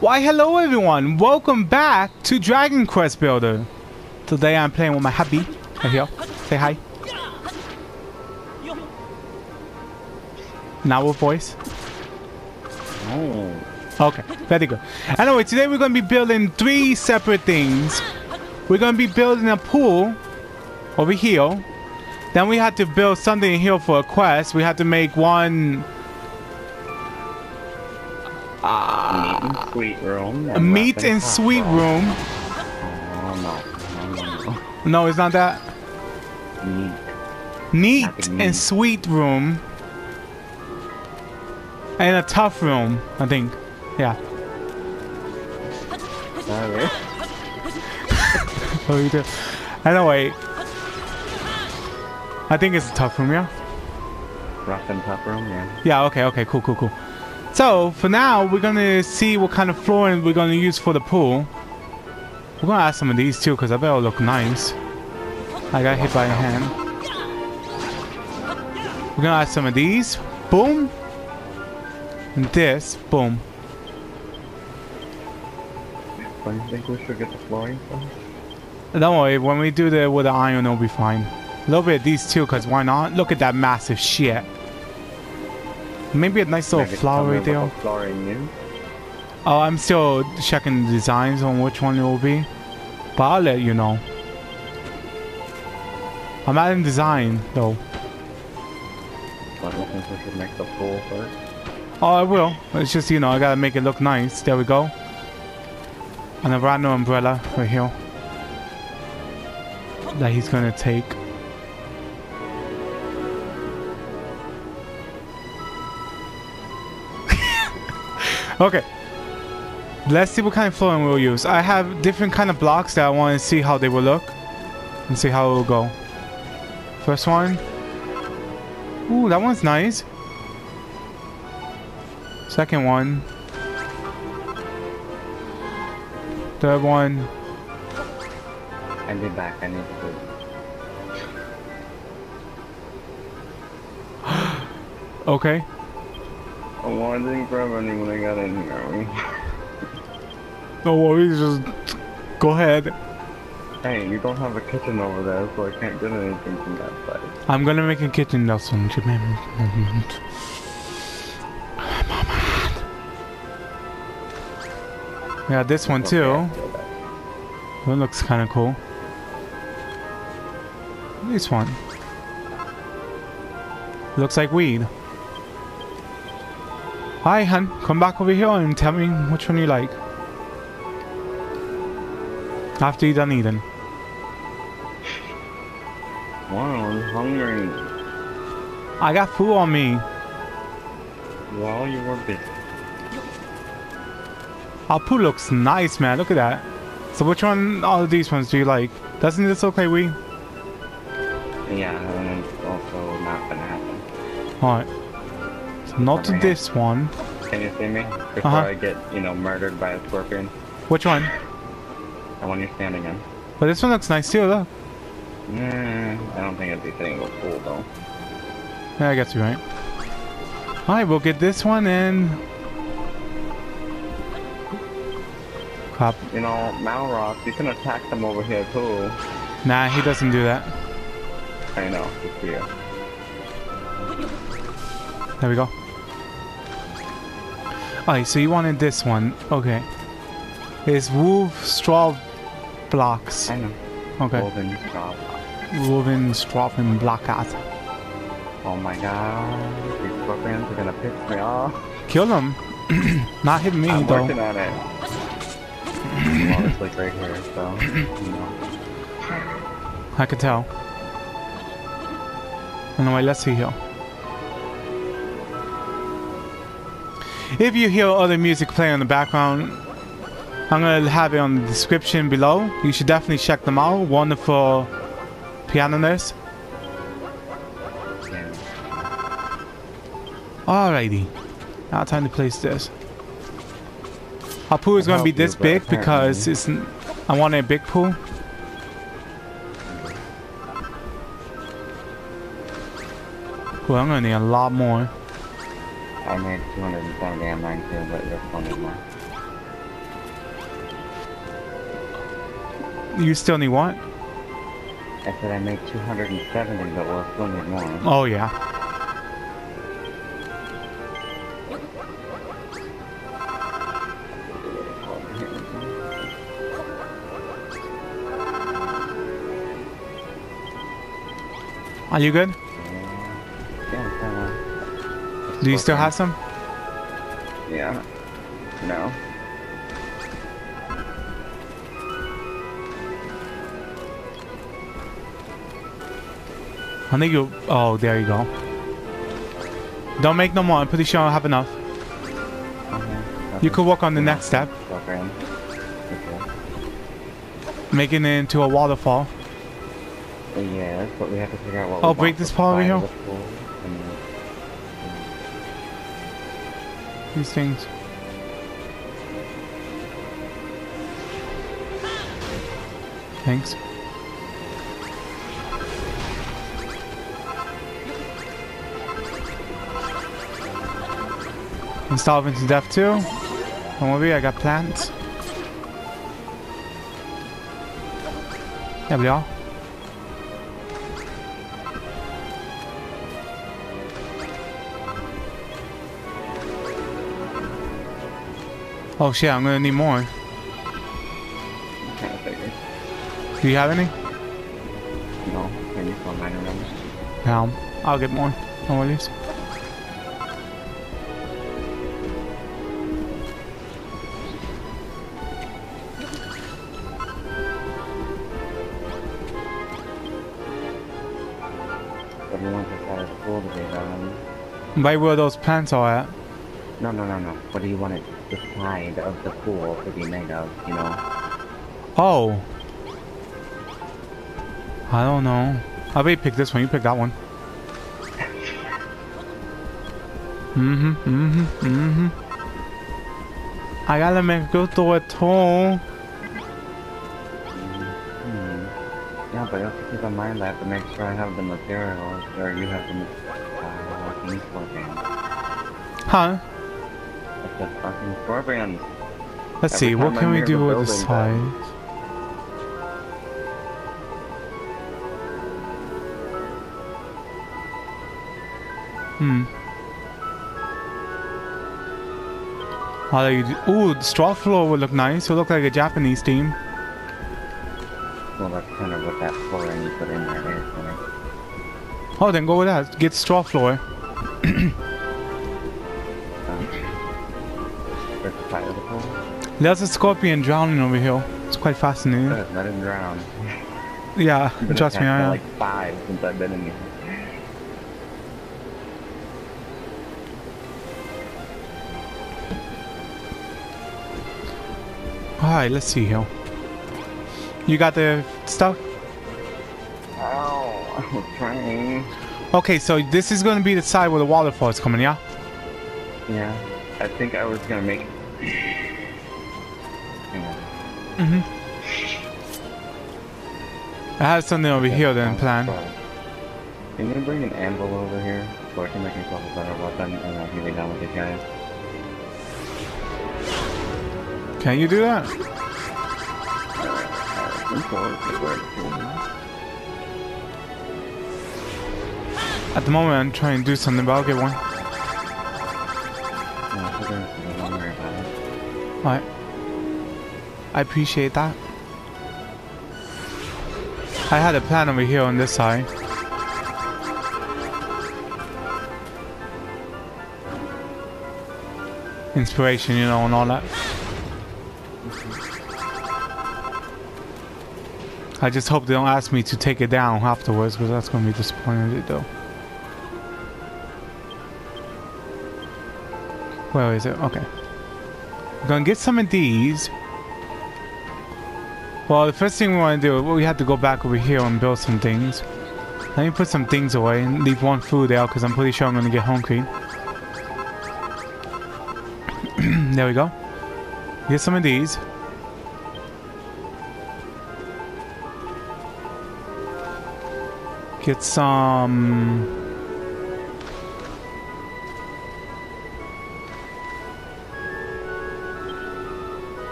Why hello everyone, welcome back to Dragon Quest Builder. Today I'm playing with my hubby. Right here. Say hi. Now with voice. Oh. Okay, very good. Anyway, today we're going to be building three separate things. We're going to be building a pool over here. Then we had to build something here for a quest. We had to make one meat and sweet room. a meat and sweet oh, room. Oh, no. No, no, no. It's not that. Meat. Neat Happy meat. and sweet room. And a tough room, I think. Yeah. Sorry. Oh, you do. Anyway. I think it's a tough room, yeah? Rough and tough room, yeah. Yeah, okay, okay, cool, cool, cool. So, for now, we're gonna see what kind of flooring we're gonna use for the pool. We're gonna add some of these too, because I bet it'll look nice. I got hit by a hand. We're gonna add some of these. Boom. And this. Boom. Do you think we should get the flooring from? Don't worry, when we do the with the iron, it'll be fine. A little bit of these too, because why not? Look at that massive shit. Maybe a nice little Maybe flower there. New. Oh, I'm still checking the designs on which one it will be. But I'll let you know. I'm adding design though. But I think we should make the pool first. Oh, I will. It's just, you know, I gotta make it look nice. There we go. And a random umbrella right here. That he's gonna take. Okay. Let's see what kind of flooring we'll use. I have different kind of blocks that I want to see how they will look. And see how it will go. First one. Ooh, that one's nice. Second one. Third one. I'll be back. I need to Okay. I wanted to grab any when I got in here. No worries, just go ahead. Hey, you don't have a kitchen over there, so I can't get anything from that side. I'm gonna make a kitchen. Give me a moment. Yeah, this one Okay, too. That. That looks kind of cool. This one. Looks like weed. Hi, hun. Come back over here and tell me which one you like. After you done eating. Wow, I'm hungry. I got food on me. While you were busy. Our poo looks nice, man. Look at that. So which one, all of these ones do you like? Doesn't this look like weed? Yeah, also not gonna happen. Alright. Not Okay. this one. Can you see me? Before Uh-huh. I get, you know, murdered by a scorpion. Which one? The one you're standing in. But this one looks nice too, look. Mm, I don't think it'd be fitting with pool though. Yeah, I guess you're right. Alright, we'll get this one and... Crap. You know, Malroth, you can attack them over here too. Nah, he doesn't do that. I know, for you. There we go. Alright, so you wanted this one. Okay. It's wolf straw blocks. I know. Okay. Golden stop. Woven straw and block out. Oh my god, these scorpions are gonna piss me off. Kill them. Not hit me I'm though. working on it. well, it's like right here, so, you know. I could tell. Anyway, let's see here. If you hear other music playing in the background, I'm gonna have it on the description below. You should definitely check them out. Wonderful pianist. Yeah. Alrighty. Now time to place this. Our pool is gonna be help you, this big because it's. I want a big pool. Well, I'm gonna need a lot more. I made 270 on nine too, but that's one more. You still need what? I said I made 270, but we'll still need more. Oh, yeah. Are you good? Yeah. Do you still have some? Yeah. No. I think you. Oh, there you go. Don't make no more. I'm pretty sure I have enough. Okay. You could work on the next step. Okay. making it into a waterfall. Yes, but we have to figure out what. Oh, break this part over here. These things. Thanks. Install into to death too. Don't worry, I got plants. There we are. Oh shit, I'm gonna need more. Kind of figured. Do you have any? No, can you fill mine around? No. I'll get more. No worries. But we want the side of the pool to be done. Right where those plants are at. No, no, no, no. What do you want it, the side of the pool to be made of, you know? Oh. I don't know. I'll be pick this one. You pick that one. Mm-hmm. Mm-hmm. Mm-hmm. I gotta make good to it too. Hmm. Yeah, but you have to keep in mind that to make sure I have the materials, or you have the uh, scorpions. Huh? Fucking scorpions. Let's Every see. What can I'm we do with the sides? Hmm. How do you do? Ooh, the straw floor would look nice. It would look like a Japanese team. Well, that's kind of what that you put in there is. Right? Oh, then go with that. Get straw floor. There's a scorpion drowning over here. It's quite fascinating. Good, let him drown. Yeah, trust me, I am. like five since I've been in here. Alright, let's see here. You got the stuff? Oh, Ow, I was trying. Okay, so this is gonna be the side where the waterfall is coming, yeah? Yeah, I think I was gonna make. I have something over here then plan. Can you bring an anvil over here so I can make myself a better weapon and then heal down with these guys? Can you do that? I think so, it's like right here. At the moment, I'm trying to do something, but I'll get one. No, it's okay, don't worry about it. Alright. I appreciate that. I had a plan over here on this side. Inspiration, you know, and all that. I just hope they don't ask me to take it down afterwards, because that's going to be disappointing though. Where is it? Okay. I'm gonna get some of these. Well, the first thing we want to do, well, we have to go back over here and build some things. Let me put some things away and leave one food out because I'm pretty sure I'm gonna get hungry. there we go. Get some of these. Get some.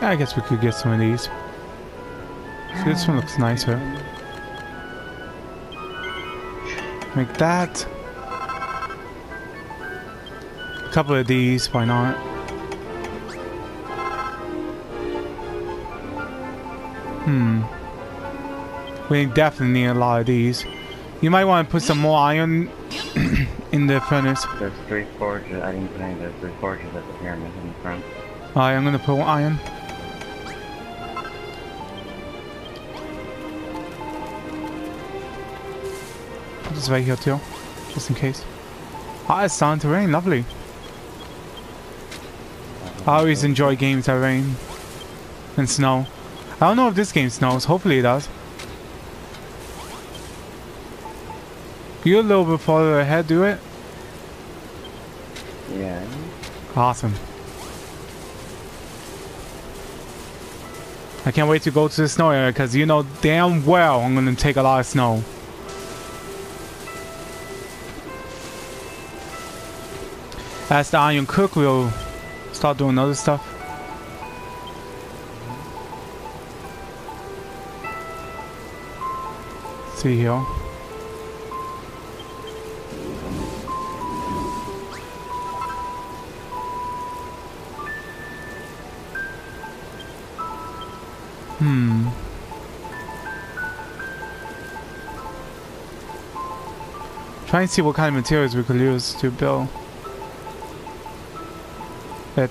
I guess we could get some of these. See, this one looks nicer. Make that. A couple of these, why not? Hmm. We definitely need a lot of these. You might want to put some more iron in the furnace. There's three forges. I didn't put any. There's three forges at the pyramid in the front. Alright, I'm gonna put iron. This right here too, just in case. Ah, it's starting to rain, lovely. I always enjoy games that rain and snow. I don't know if this game snows, hopefully it does. You a little bit farther ahead, do it? Yeah. Awesome. I can't wait to go to the snow area because you know damn well I'm gonna take a lot of snow. As the iron cook, we'll start doing other stuff. See here. Hmm. Try and see what kind of materials we could use to build it.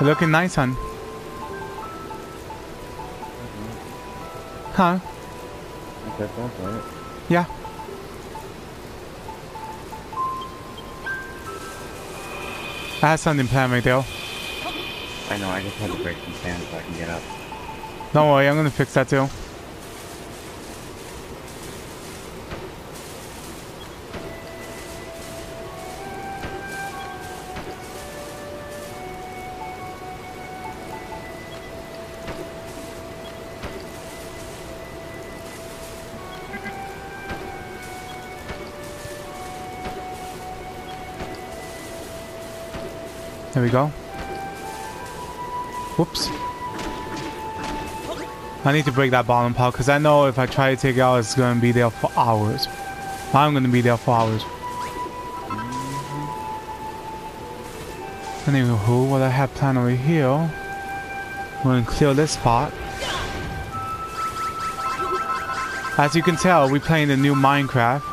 Looking nice, hun. Huh? I guess that's. Yeah. I had something planned right there. I know. I just had to break some sand so I can get up. Don't worry, I'm gonna fix that too. There we go. Whoops. I need to break that bottom part because I know if I try to take it out, it's going to be there for hours. I'm going to be there for hours. Anywho, what I have planned over here, I'm going to clear this spot. As you can tell, we're playing the new Minecraft.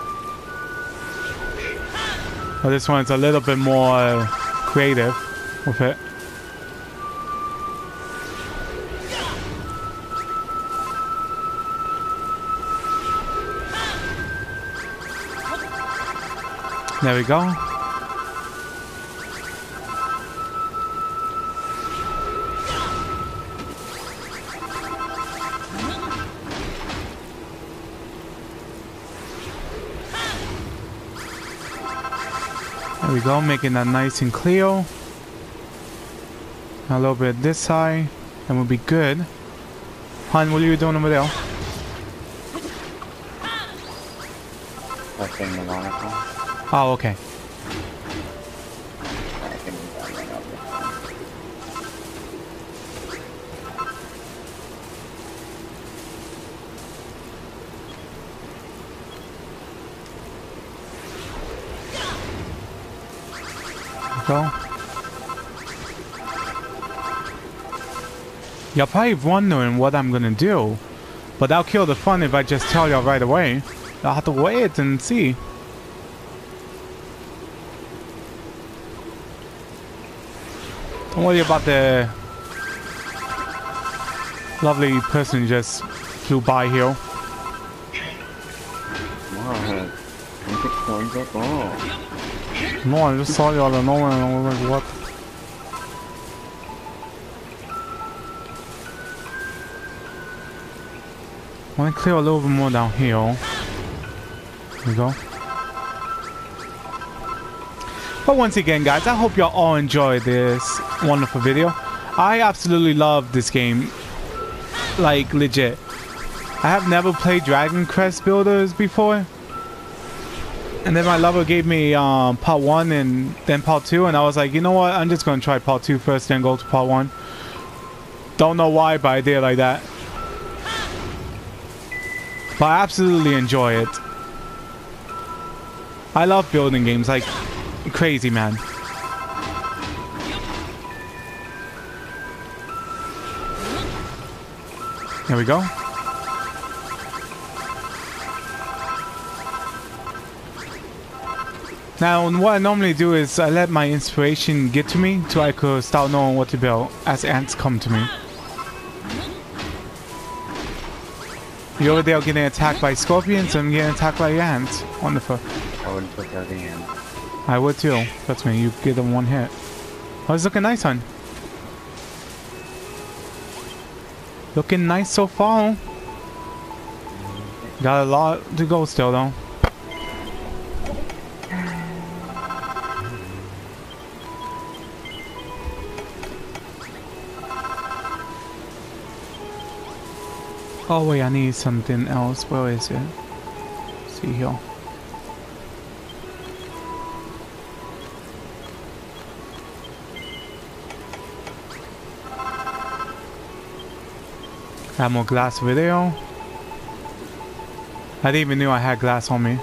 But this one's a little bit more creative There we go. There we go, making that nice and clear. A little bit this side, and we'll be good. Han, what are you doing over there? The monitor. Oh, okay. I You're probably wondering what I'm gonna do, but that'll kill the fun if I just tell you right away. I'll have to wait and see. Don't worry about the lovely person just flew by here. What? Make it thumbs up oh. off. No, I just saw you out of nowhere and I was like, what? To clear a little bit more down here. There we go. But once again, guys, I hope you all enjoyed this wonderful video. I absolutely love this game. Like, legit. I have never played Dragon Quest Builders before. And then my lover gave me um, part one and then part two, and I was like, you know what? I'm just gonna try part two first, then go to part one. Don't know why, but I did like that. But I absolutely enjoy it. I love building games, like crazy, man. There we go. Now, what I normally do is I let my inspiration get to me so I could start knowing what to build as ants come to me. You over there getting attacked by scorpions and I'm getting attacked by ants. Wonderful. I wouldn't put that in. I would too. Trust me, you get them one hit. Oh, it's looking nice, hon. Looking nice so far. Got a lot to go still, though. Oh wait, I need something else. Where is it? see here. I have more glass video. I didn't even knew I had glass on me.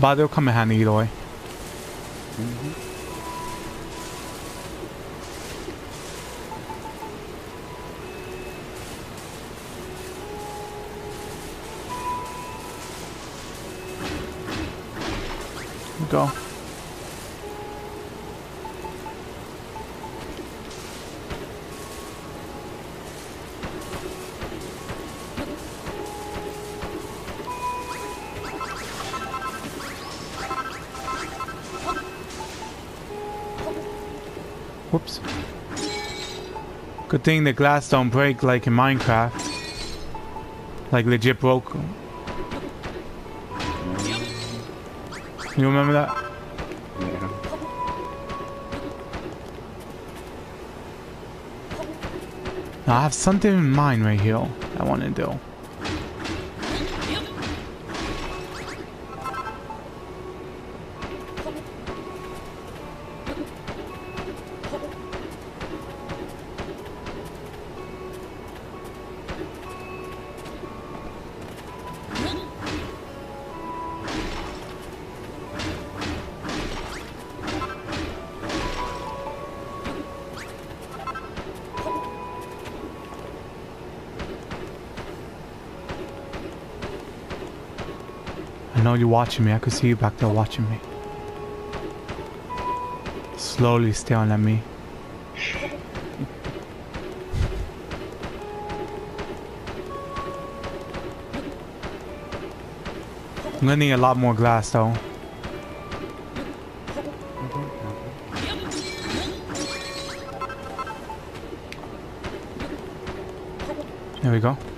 But they'll come in handy either way. Mm -hmm. Go. Whoops. Good thing the glass don't break like in Minecraft. Like legit broke. You remember that? Yeah. I have something in mind right here I want to do. Know you're watching me. I could see you back there watching me. Slowly staring at me. I'm gonna need a lot more glass though. There we go. Go.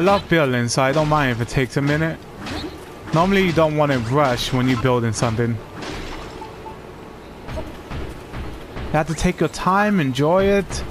I love building, so I don't mind if it takes a minute. Normally you don't want to rush when you're building something. You have to take your time, enjoy it.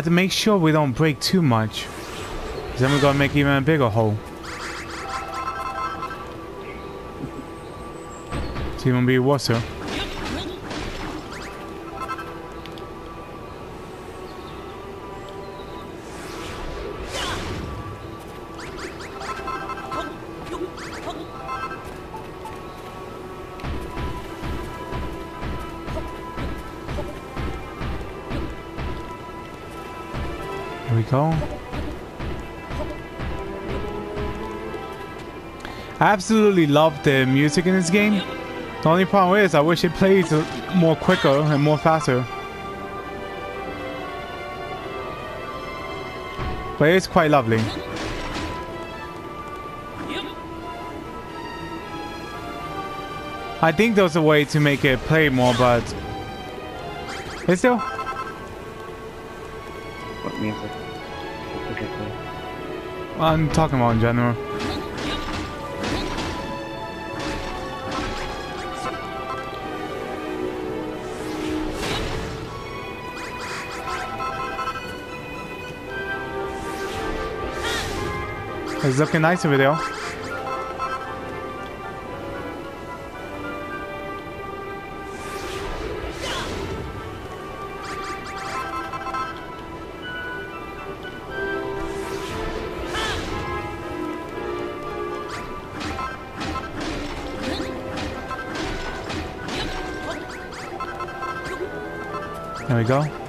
Have to make sure we don't break too much. Then we're gonna make even a bigger hole. It's even be worse. I absolutely love the music in this game. The only problem is I wish it plays more quicker and more faster. But it's quite lovely. I think there's a way to make it play more, but... Is there? What music? I'm talking about in general. It's looking nice over there. There we go.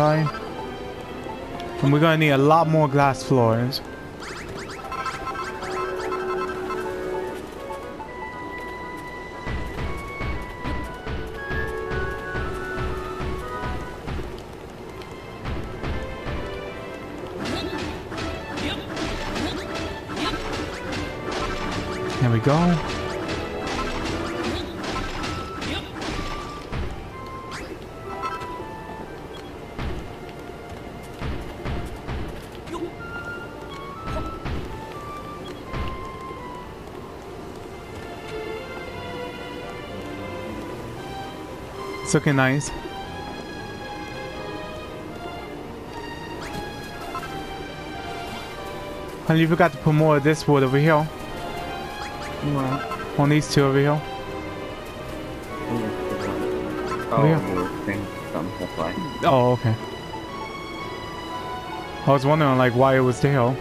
Wrong side. And we're gonna need a lot more glass floors. There we go. It's looking nice. And you forgot to put more of this wood over here. What? On these two over here. Oh, Yeah. you were saying something, that's why. Oh, okay. I was wondering like why it was there.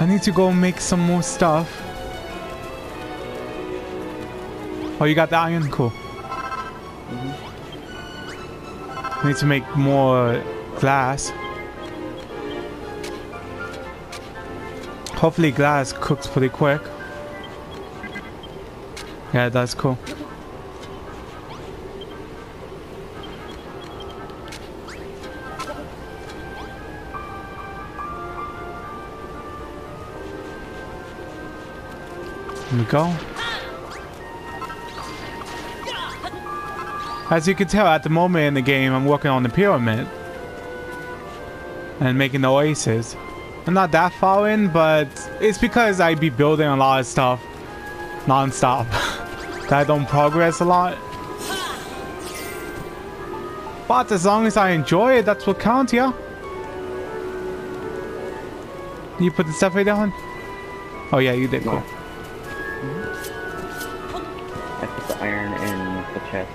I need to go make some more stuff. Oh, you got the iron? Cool. I need to make more glass. Hopefully glass cooks pretty quick. Yeah, that's cool. Here we go. As you can tell, at the moment in the game, I'm working on the pyramid. And making the oasis. I'm not that far in, but it's because I be building a lot of stuff non-stop. that I don't progress a lot. But as long as I enjoy it, that's what counts, yeah? You put the stuff right down? Oh yeah, you did. Cool.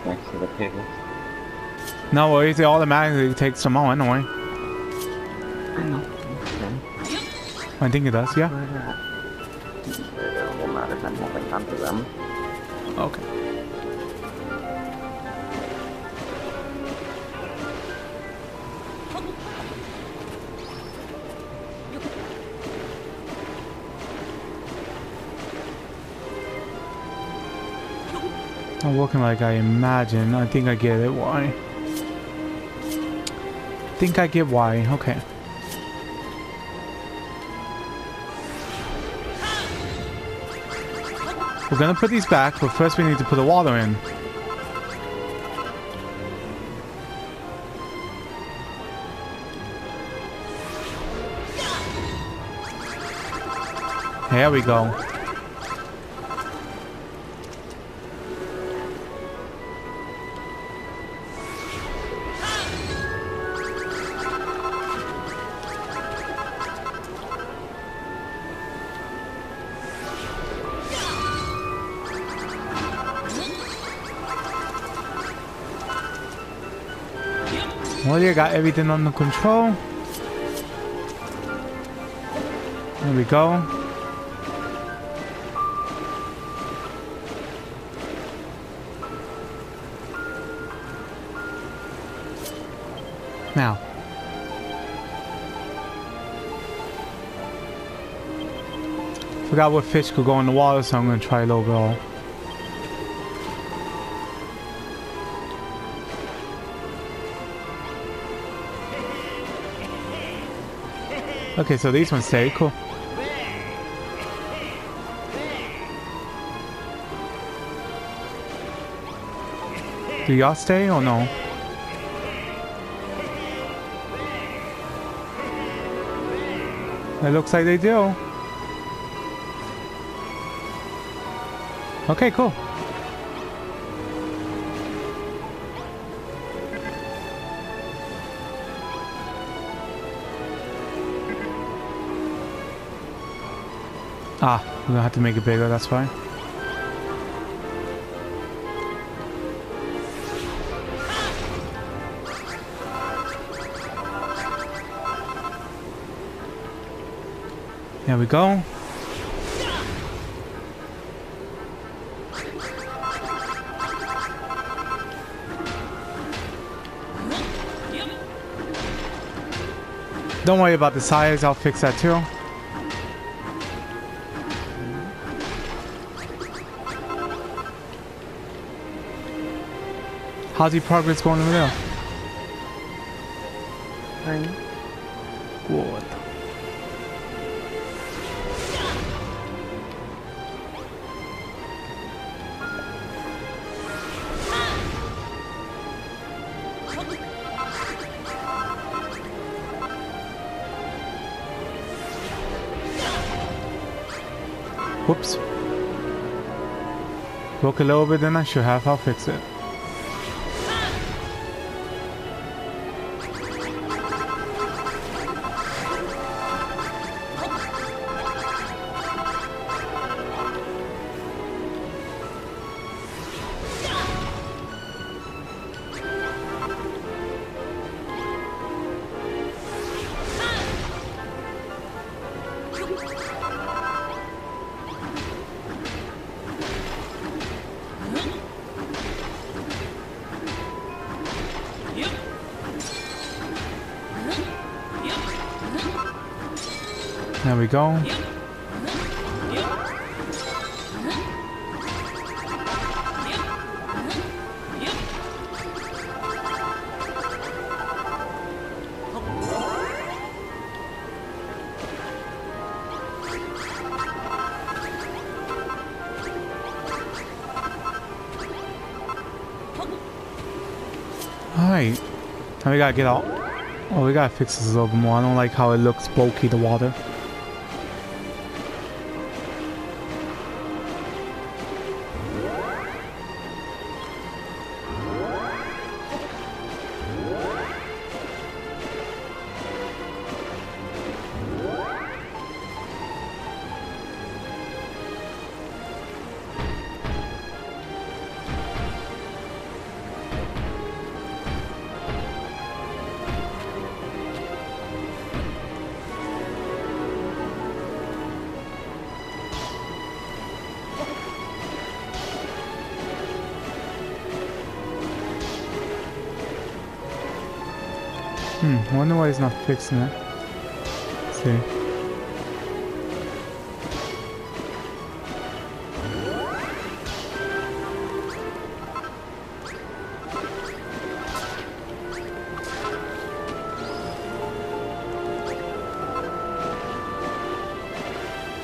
Next to the. No worries, it automatically takes them all anyway. I know. I think it does, yeah? It will not if I'm holding onto them. Okay. Not working like I imagine. I think I get it. Why? think I get why. Okay. We're gonna put these back, but first we need to put the water in. There we go. Well, got everything under control. There we go. Now. Forgot what fish could go in the water, so I'm gonna try it overall. Okay, so these ones stay, cool. Do y'all stay or no? It looks like they do. Okay, cool. Ah, gonna have to make it bigger, that's fine. There we go. Don't worry about the size, I'll fix that too. How's your progress going over there? Fine. Good. Whoops. Broke a little bit, then I should have. I'll fix it. Go. Alright. Now we gotta get out. Oh, we gotta fix this a little bit more. I don't like how it looks bulky, the water. Fixing it. Let's see.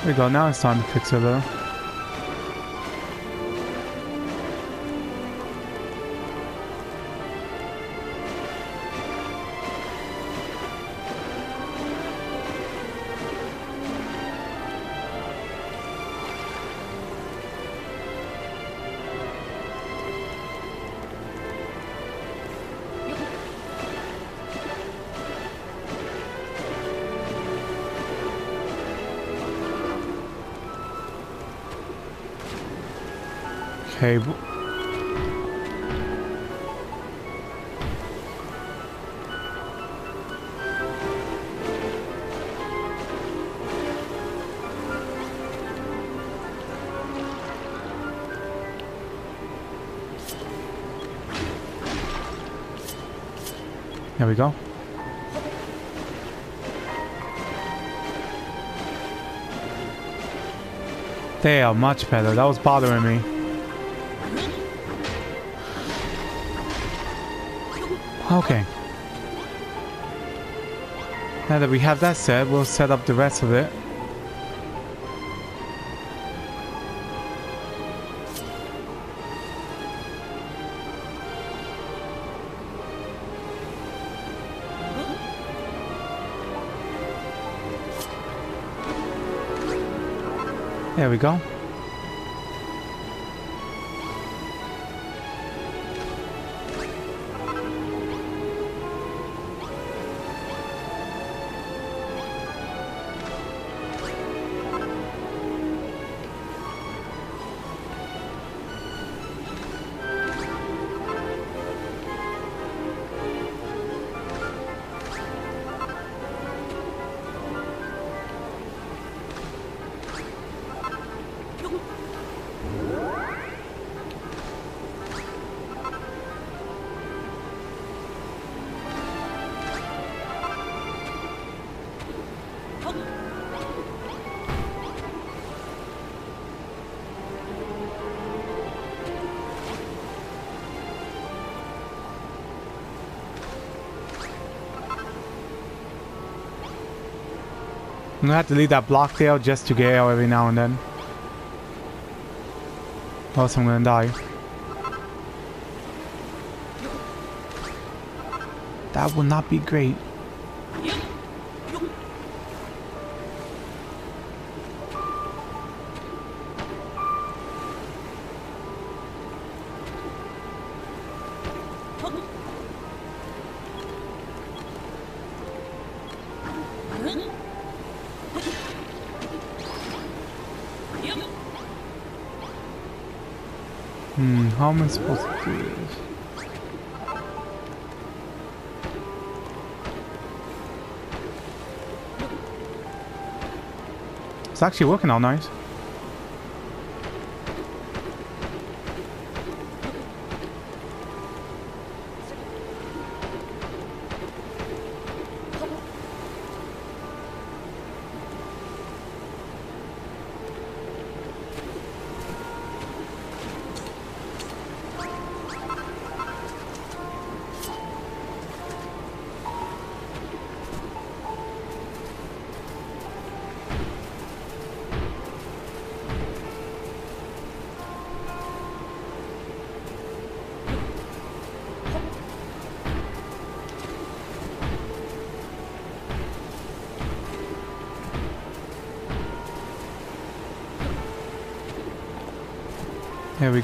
There we go, now it's time to fix it though. There we go. They are much better. That was bothering me. Okay. Now that we have that set, we'll set up the rest of it. There we go. I'm gonna have to leave that block there just to get out every now and then. Or else I'm gonna die. That would not be great. Hmm, how am I supposed to do this? It's actually working out nice.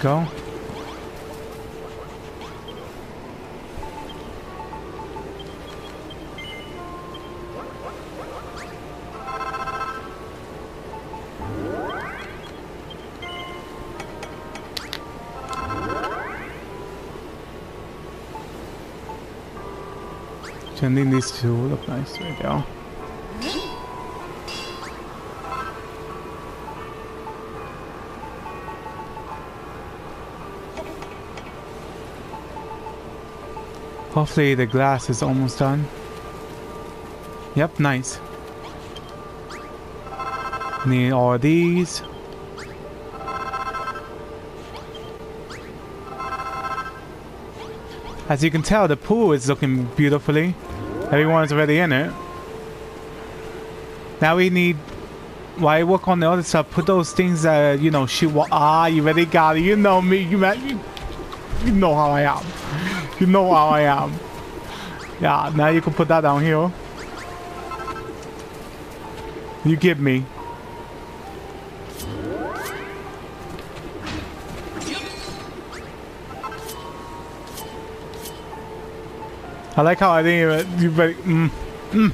Go. Sending these two look nice. There. Hopefully the glass is almost done. Yep, nice. Need all these. As you can tell, the pool is looking beautifully. Everyone's already in it. Now we need... Why work on the other stuff? Put those things that, you know, shoot... Ah, you already got it. You know me. You, you, you know how I am. You know how I am. Yeah, now you can put that down here. You give me. I like how I didn't even... You very, mm, mm.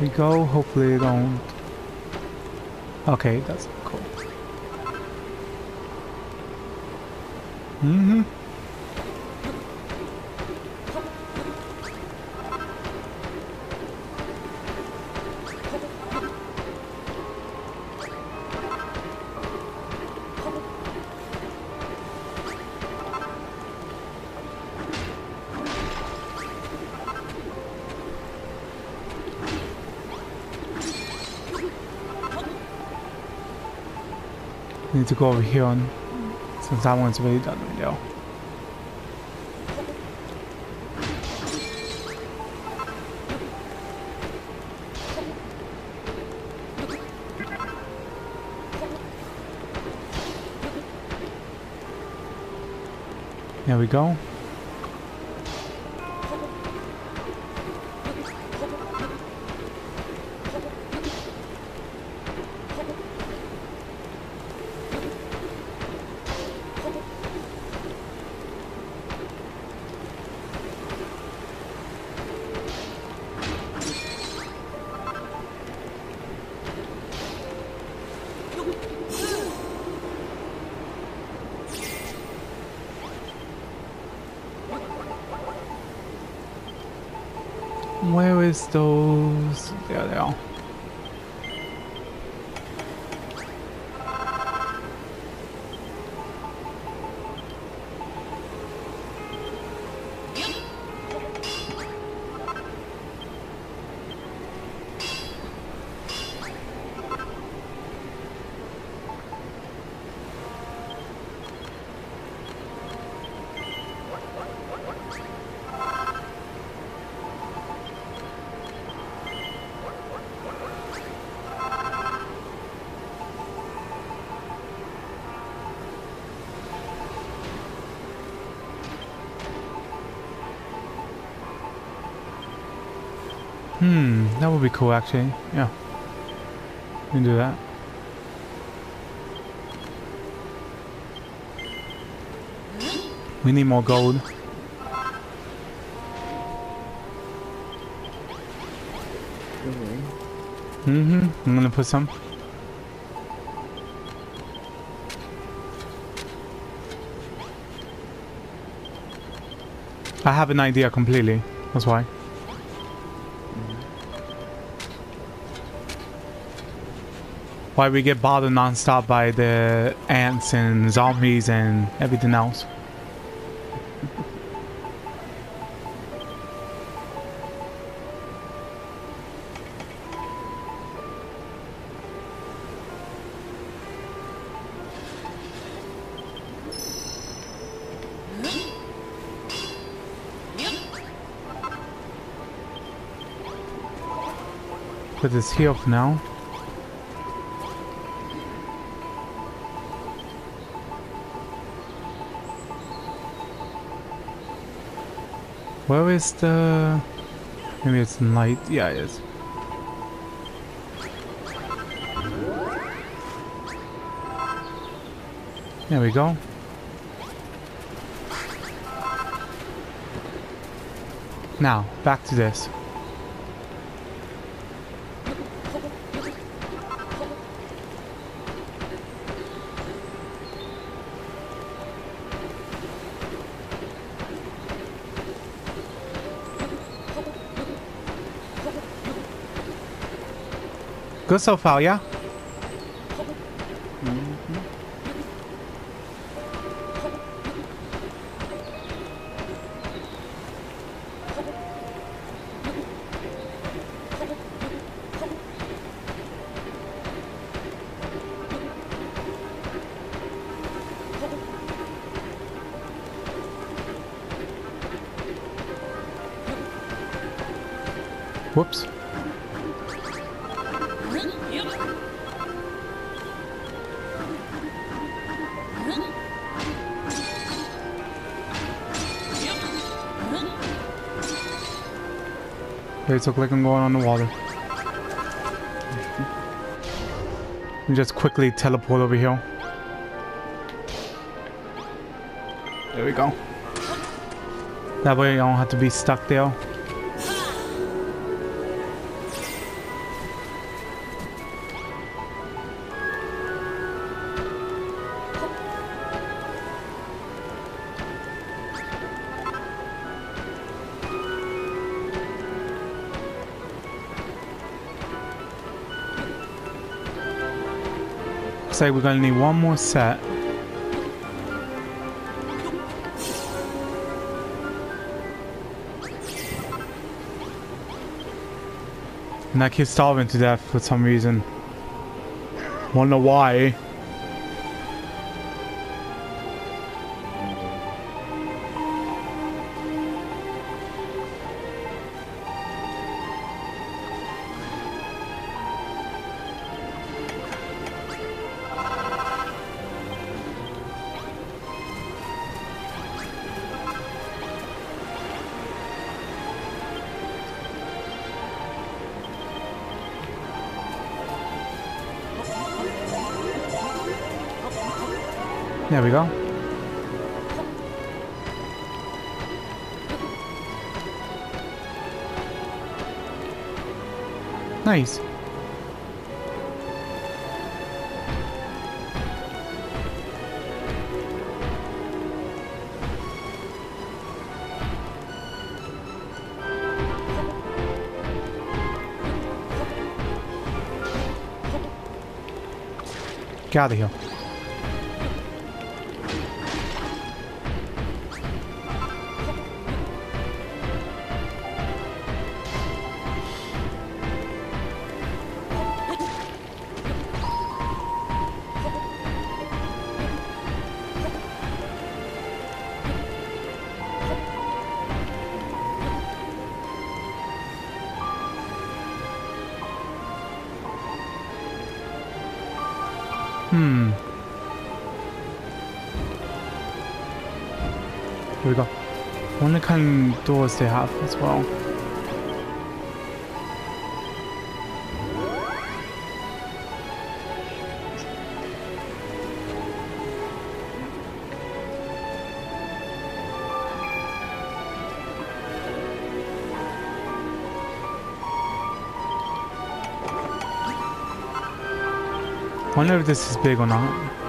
We go. Hopefully they don't. Okay, that's cool. Mm-hmm. Need to go over here on since that one's already done right now. There we go. Where be cool actually. Yeah. We can do that. We need more gold. Mm-hmm. I'm gonna put some. I have an idea completely. That's why. Why we get bothered non-stop by the ants and zombies and everything else. Put this here for now. Where is the... Maybe it's night. Yeah, it is. There we go. Now, back to this. Good so far, yeah? Wait, like I'm going on the water. Just quickly teleport over here. There we go. That way I don't have to be stuck there. Looks like we're gonna need one more set. And that kid's starving to death for some reason. Wonder why. There we go. Nice. Get out of here. Doors they have as well. I Wonder if this is big or not.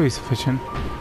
Pretty sufficient. There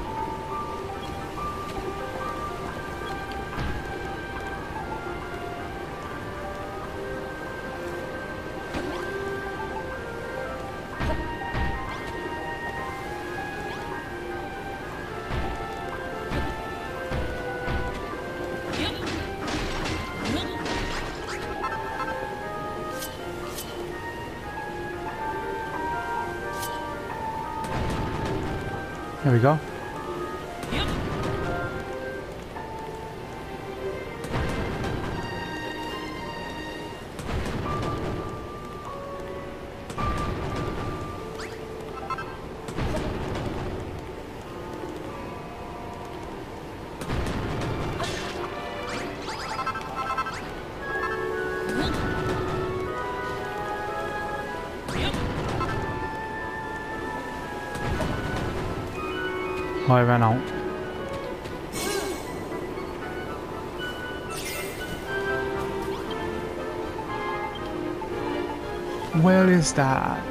Where is that?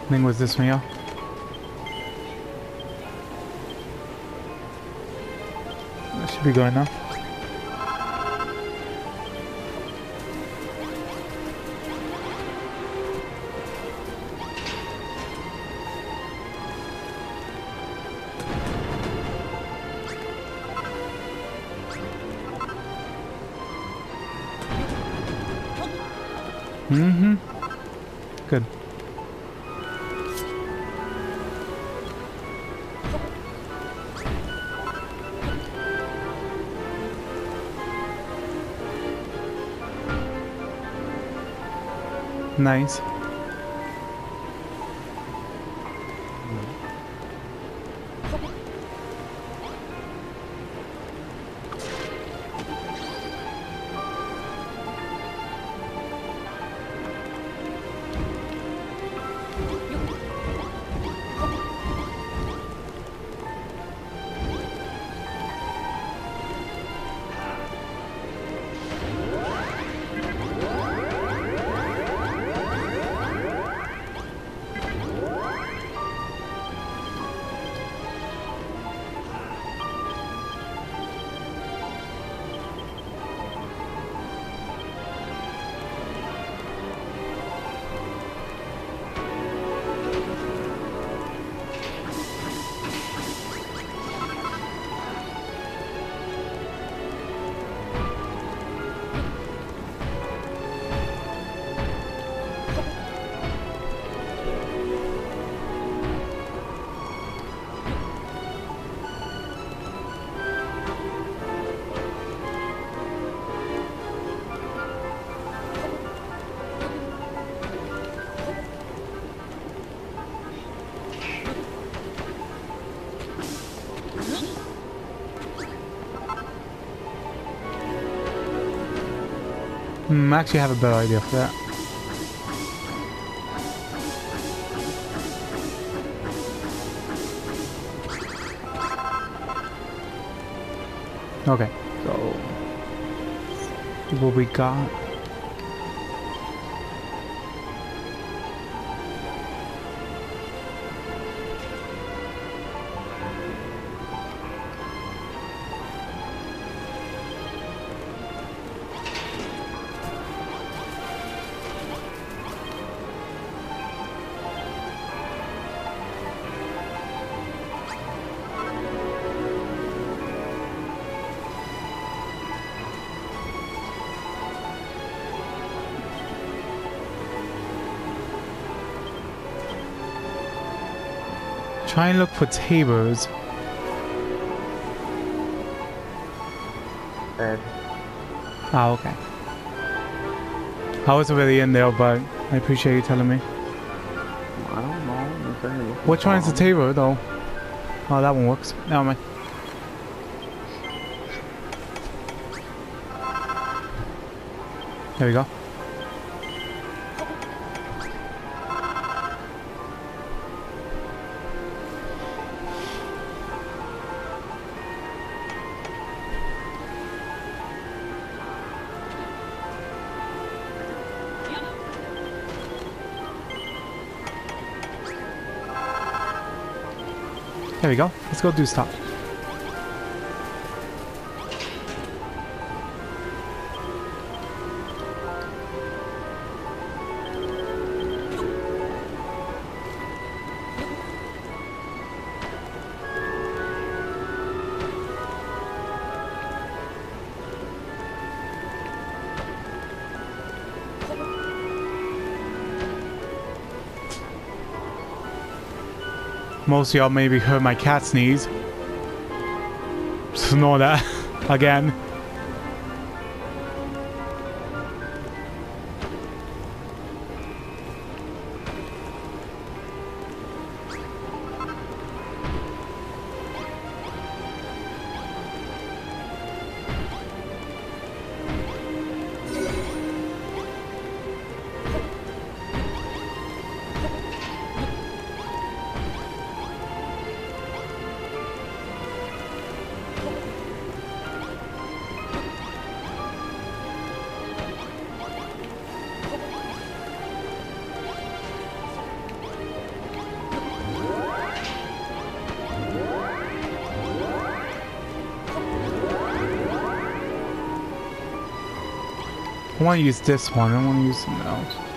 I think was this one, yeah. That should be going now. Nice. Hmm, actually have a better idea for that. Okay, so what we got? Try and look for tables. Bed. Ah, okay. I wasn't really in there, but I appreciate you telling me. I don't know. I'm trying to Which one is the table, though? Oh, that one works. Never mind. There we go. Let's go do stuff. Most of y'all maybe heard my cat sneeze. Just ignore that. Again. Want to use this one. I want to use something else.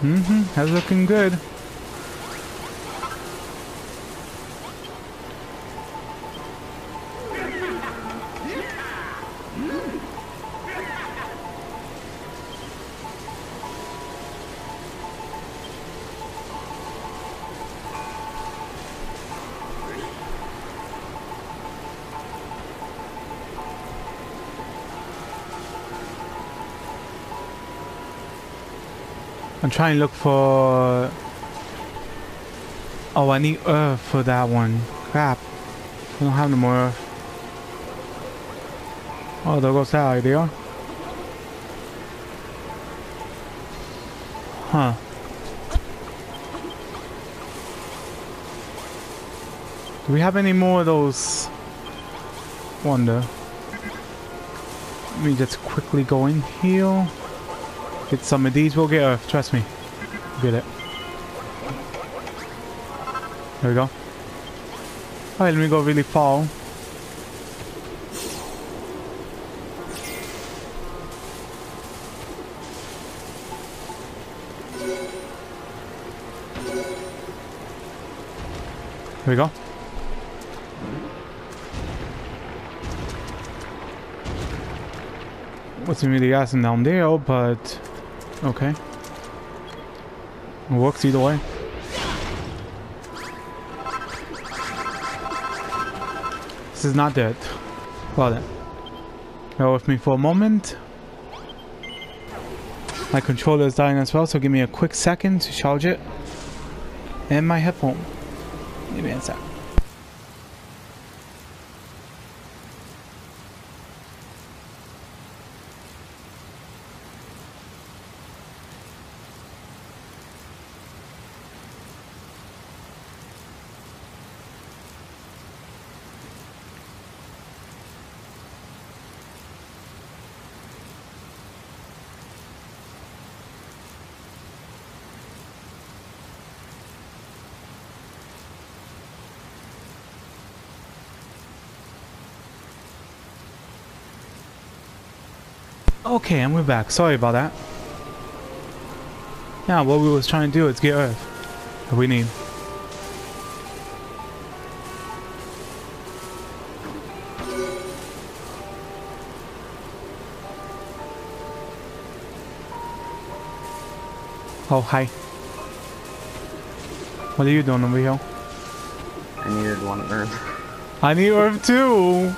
Mm-hmm. That's looking good. I'm trying to look for... Oh, I need earth for that one. Crap. I don't have no more earth. Oh, there goes that idea. Huh. Do we have any more of those? Wonder. Let me just quickly go in here. Hit some of these, we'll get her. trust me. Get it. There we go. Alright, let me go really far. There we go. Wasn't really in down there, but okay. It works either way. This is not dead. Well then. Bear with me for a moment. My controller is dying as well, so give me a quick second to charge it. And my headphone. Give me a sec. Okay, and we're back. Sorry about that. Yeah, what we was trying to do is get Earth. That we need. Oh, hi. What are you doing over here? I needed one Earth. I need Earth too!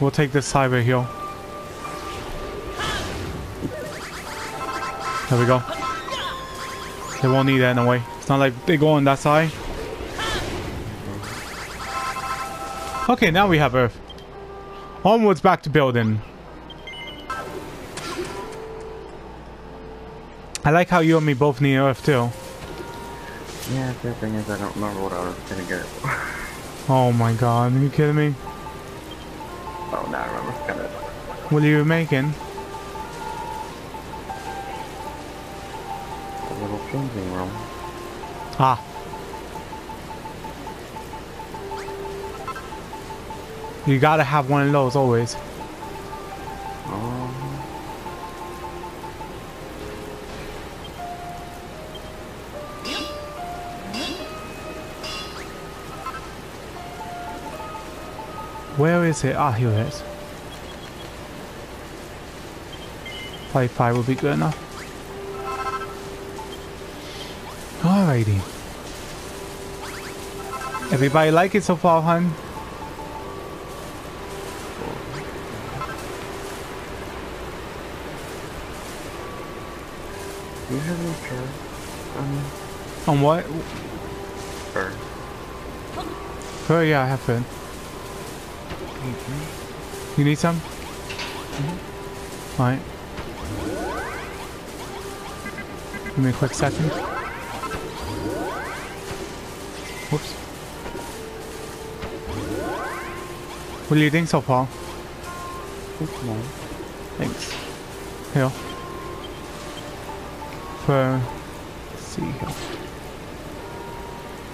We'll take this side right here. There we go. They won't need that in a way. It's not like they go on that side. Okay, now we have Earth. Onwards back to building. I like how you and me both need Earth too. Yeah, the thing is I don't remember what I was gonna get. Oh my god, are you kidding me? What are you making? A little changing room. Ah. You gotta have one of those always. Um, Where is it? Ah, here it is. Probably five would be good enough. Alrighty. Everybody like it so far, hun? do you have any fur? Um, On what? fur. Oh yeah, I have food. You need some? Alright. Give me a quick second. Whoops. What do you think so far? It's nice. Thanks. Here. For... let's see here.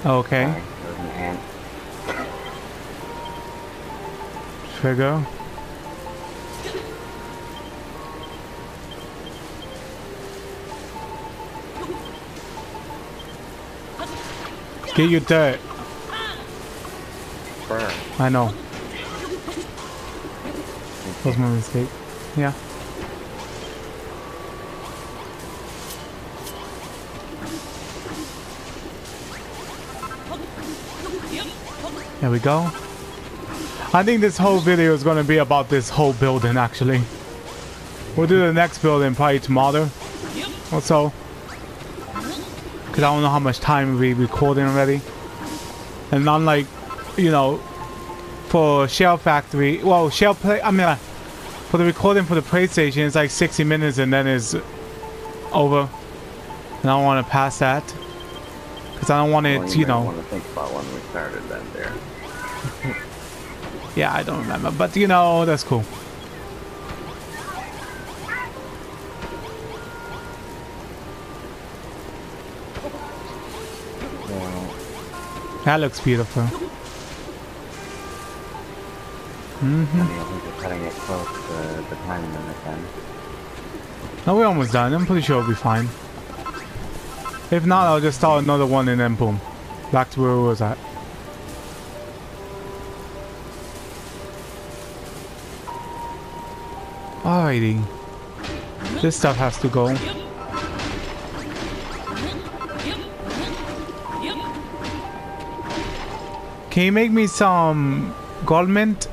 Oh, okay. Sorry, there's an Get your dirt. Fur. I know. Was my mistake. Yeah. There we go. I think this whole video is going to be about this whole building actually. We'll do the next building probably tomorrow. Also. Because I don't know how much time we recording already. And unlike, you know, for SHAREfactory, well, Share Play, I mean, uh, for the recording for the PlayStation, it's like 60 minutes and then it's over. And I don't want to pass that. Because I don't want it, Well, you might know. want to think about when we started then there. Yeah, I don't remember. But, you know, that's cool. That looks beautiful. hmm think we're. No, we're almost done. I'm pretty sure it'll be fine. If not, I'll just start another one and then boom. Back to where it was at. Alrighty. This stuff has to go. Can you make me some gold mint?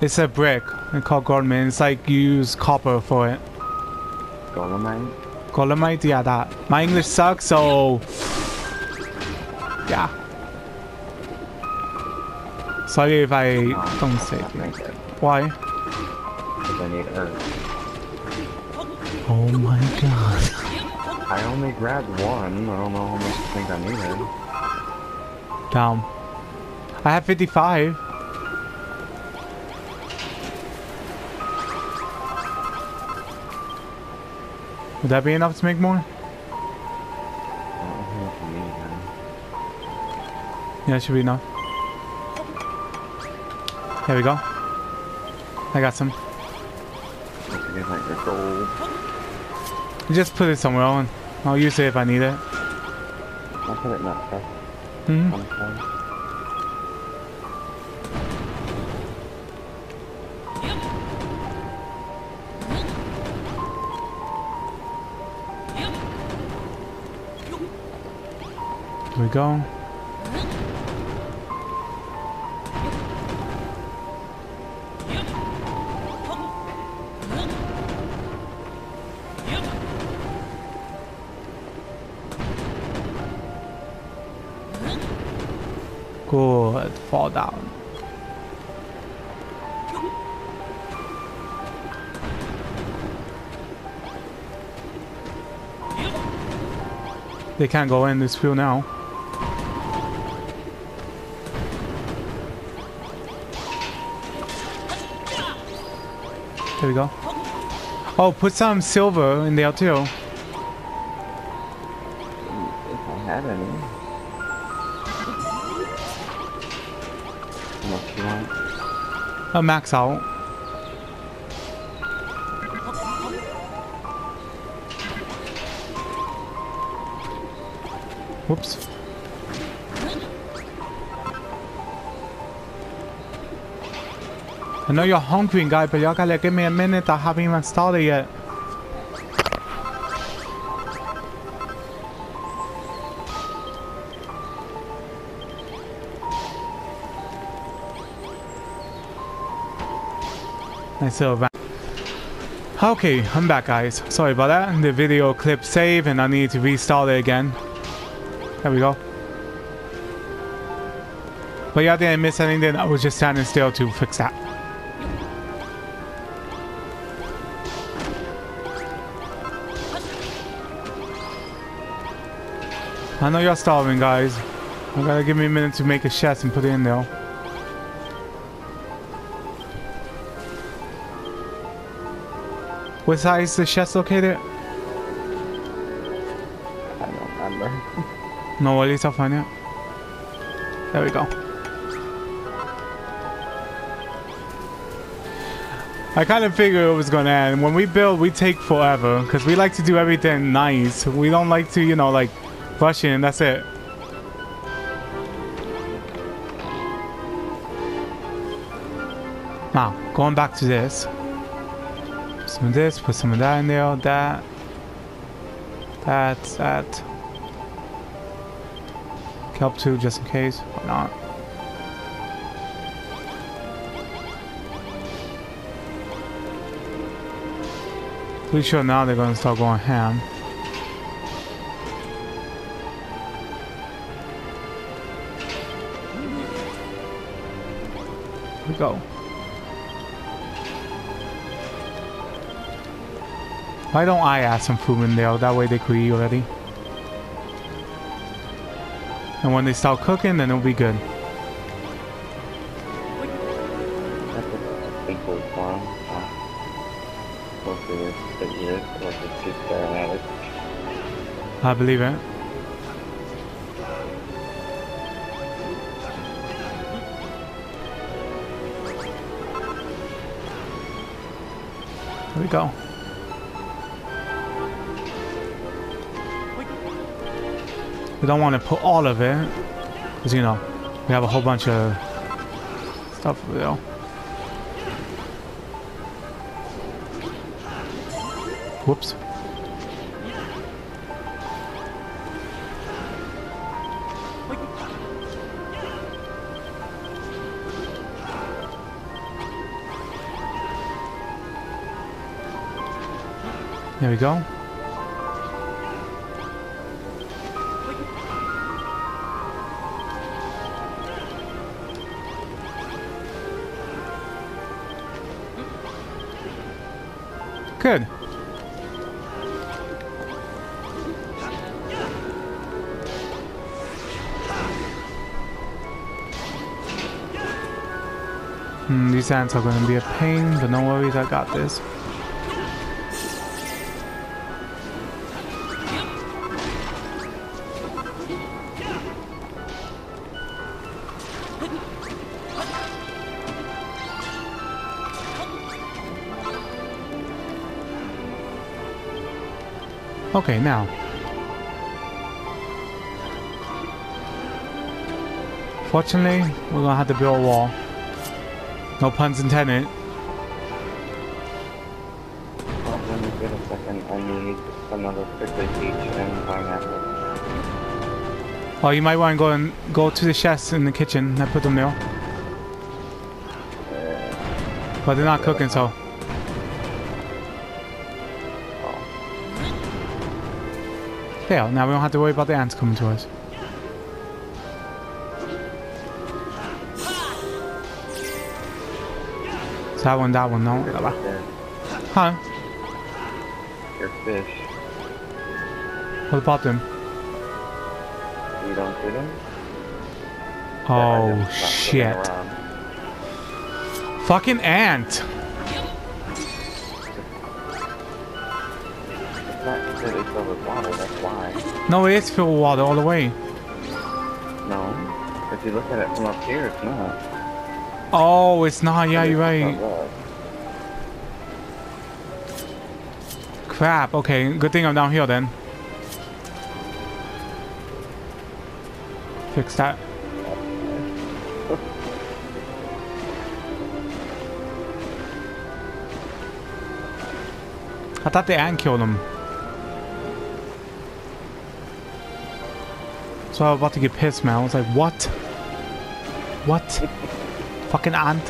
It's a brick. It's called gold mint. It's like you use copper for it. Dolomite? Golemite? Yeah, that. My English sucks, so... Yeah. Sorry if I don't say can't it. make it. Why? Because I need earth. Oh my god. I only grabbed one. I don't know how much you think I needed. Damn. I have 55. Would that be enough to make more? Yeah, it should be enough. There we go. I got some. Just put it somewhere on. I'll use it if I need it. I'll put it in that hmm. Here we go. Fall down. They can't go in this field now. There we go. Oh, put some silver in there too. If I had any. Uh, max out. Whoops. I know you're hungry, guy, but y'all gotta give me a minute. I haven't even started yet. Van. Okay, I'm back guys. Sorry about that. The video clip saved and I need to restart it again. There we go. But yeah, I didn't miss anything. I was just standing still to fix that. I know you're starving, guys. You gotta give me a minute to make a chest and put it in there. What size is the chest located? I don't remember. No, least I'll find it. There we go. I kind of figured it was gonna end. When we build, we take forever because we like to do everything nice. We don't like to, you know, like rush in. That's it. Now, going back to this. Some of this, put some of that in there, that, that, that. Kelp too, just in case. Why not? Pretty sure now they're gonna start going ham. We go. Why don't I add some food in there? That way they could eat already. And when they start cooking, then it'll be good. I believe it. There we go. We don't want to put all of it. Because, you know, we have a whole bunch of stuff over there. Whoops. There we go. Good. Hmm, these ants are gonna be a pain, but no worries, I got this. Okay, now. Fortunately, we're gonna have to build a wall. No puns intended. Oh, you might want to go and go to the chests in the kitchen. and put them there. But they're not cooking, so. Yeah, now we don't have to worry about the ants coming to us. So that one, that one, no. there. Huh? Your fish. What about them? You don't see them? Oh, shit. Fucking ant! No, it is filled with water all the way. No. If you look at it from up here, it's not. Oh, it's not. Yeah, you're right. Crap. Okay, good thing I'm down here then. Fix that. I thought the ant killed him. So I was about to get pissed, man. I was like, what? What? Fucking ant.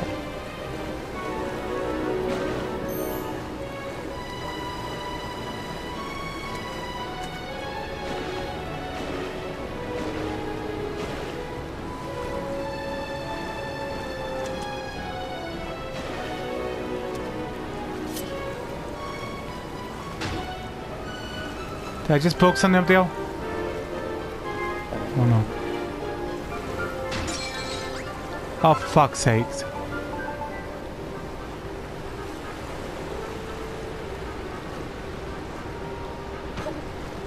Did I just poke something up there? Oh no. Oh, fuck's sakes.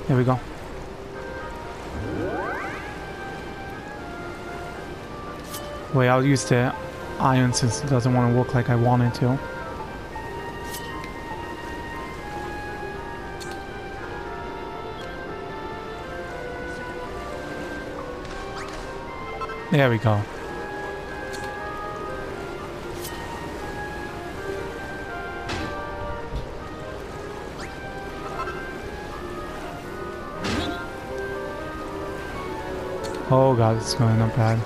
There we go. Wait, I'll use the iron since it doesn't want to work like I want it to. There we go. Oh god, it's going up bad.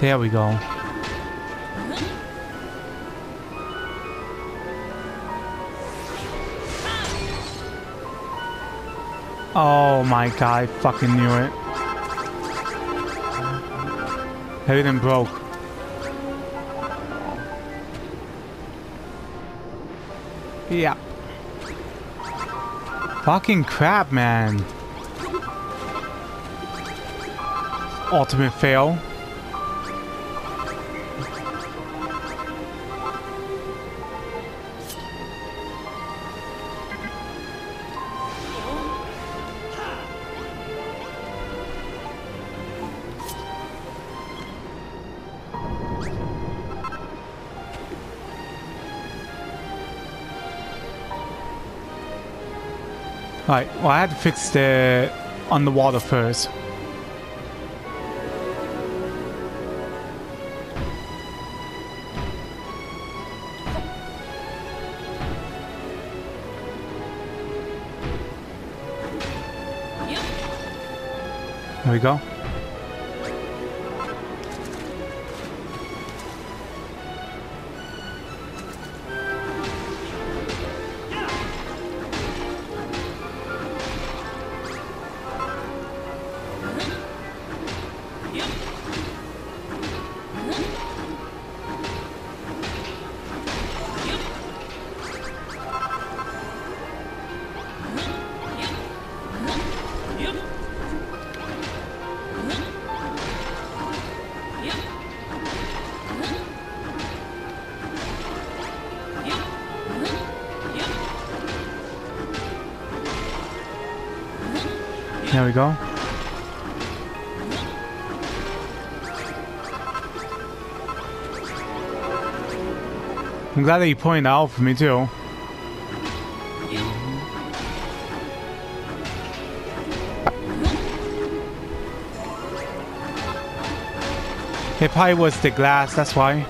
There we go. Oh my god, I fucking knew it. Everything broke. Yeah. Fucking crap, man. Ultimate fail. Alright, well I had to fix the underwater first. There we go. Glad that you pointed out for me too. It probably was the glass, that's why.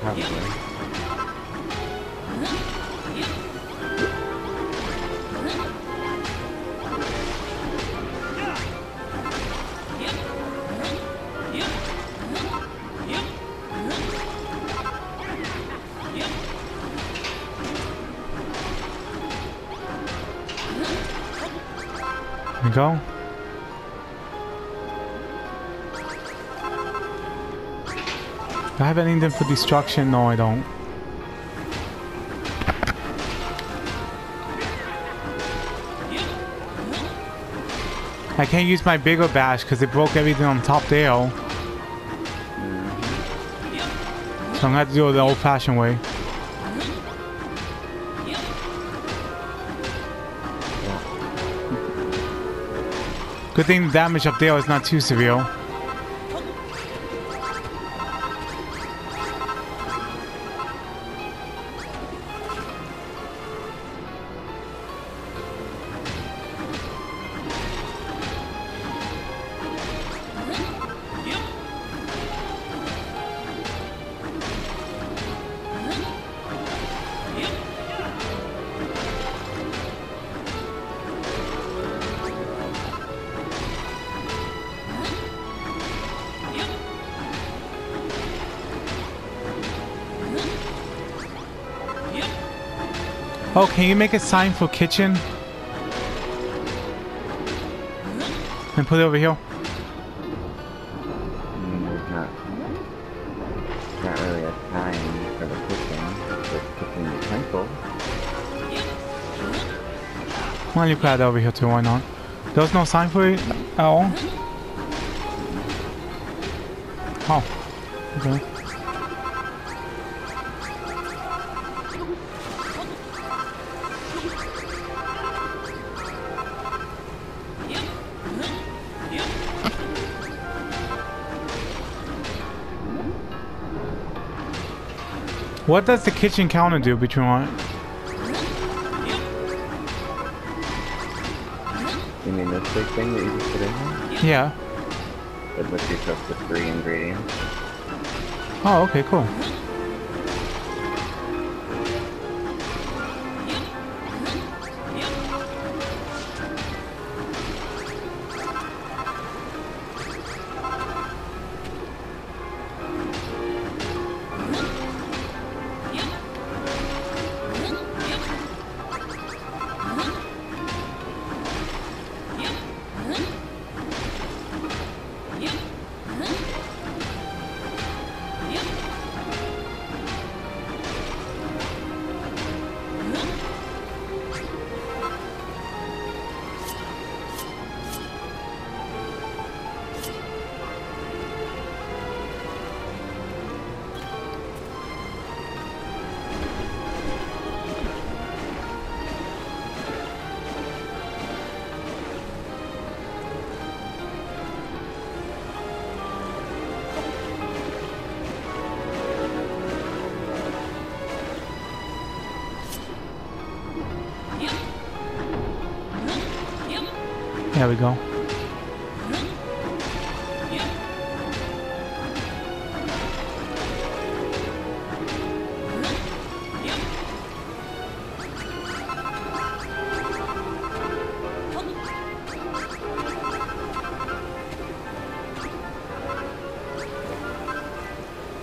Probably. Go. Do I have anything for destruction? No, I don't. I can't use my bigger bash because it broke everything on top there. So I'm gonna have to do it the old fashioned way. Good thing the damage up there is not too severe. Oh, can you make a sign for kitchen? And put it over here. There's not, not really a for the kitchen. Utensils. Well, you add that over here too, why not? There's no sign for it at all? Oh. Okay. What does the kitchen counter do between one? You mean this big thing that you just put in here? Yeah. It lets you cook the three ingredients. Oh, okay, cool. We go.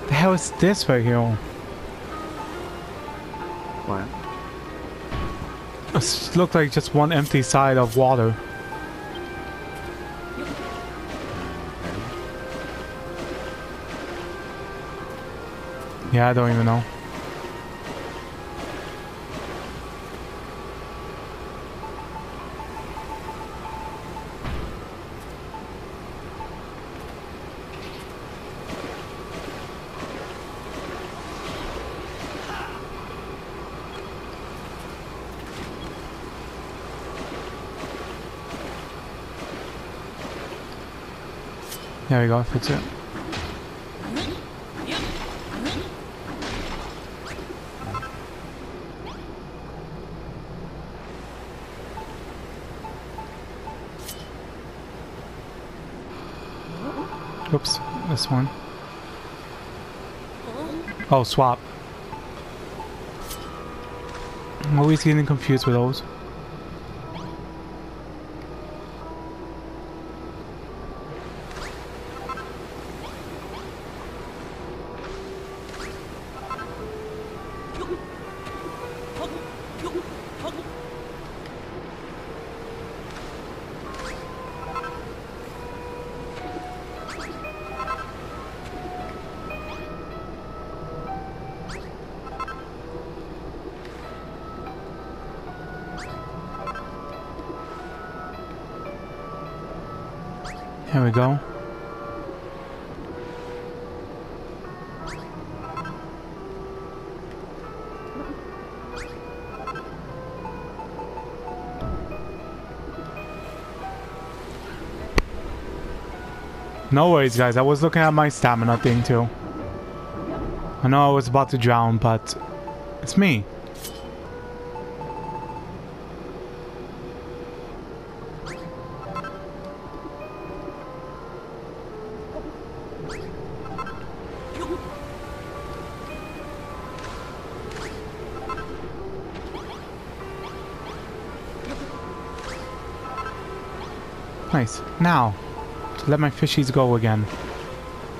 The hell is this right here? What? It looked like just one empty side of water. Yeah, I don't even know. There we go, fix it. Oops, this one. Oh, swap. I'm always getting confused with those. No worries, guys. I was looking at my stamina thing, too. I know I was about to drown, but it's me. Nice. Now, let my fishies go again.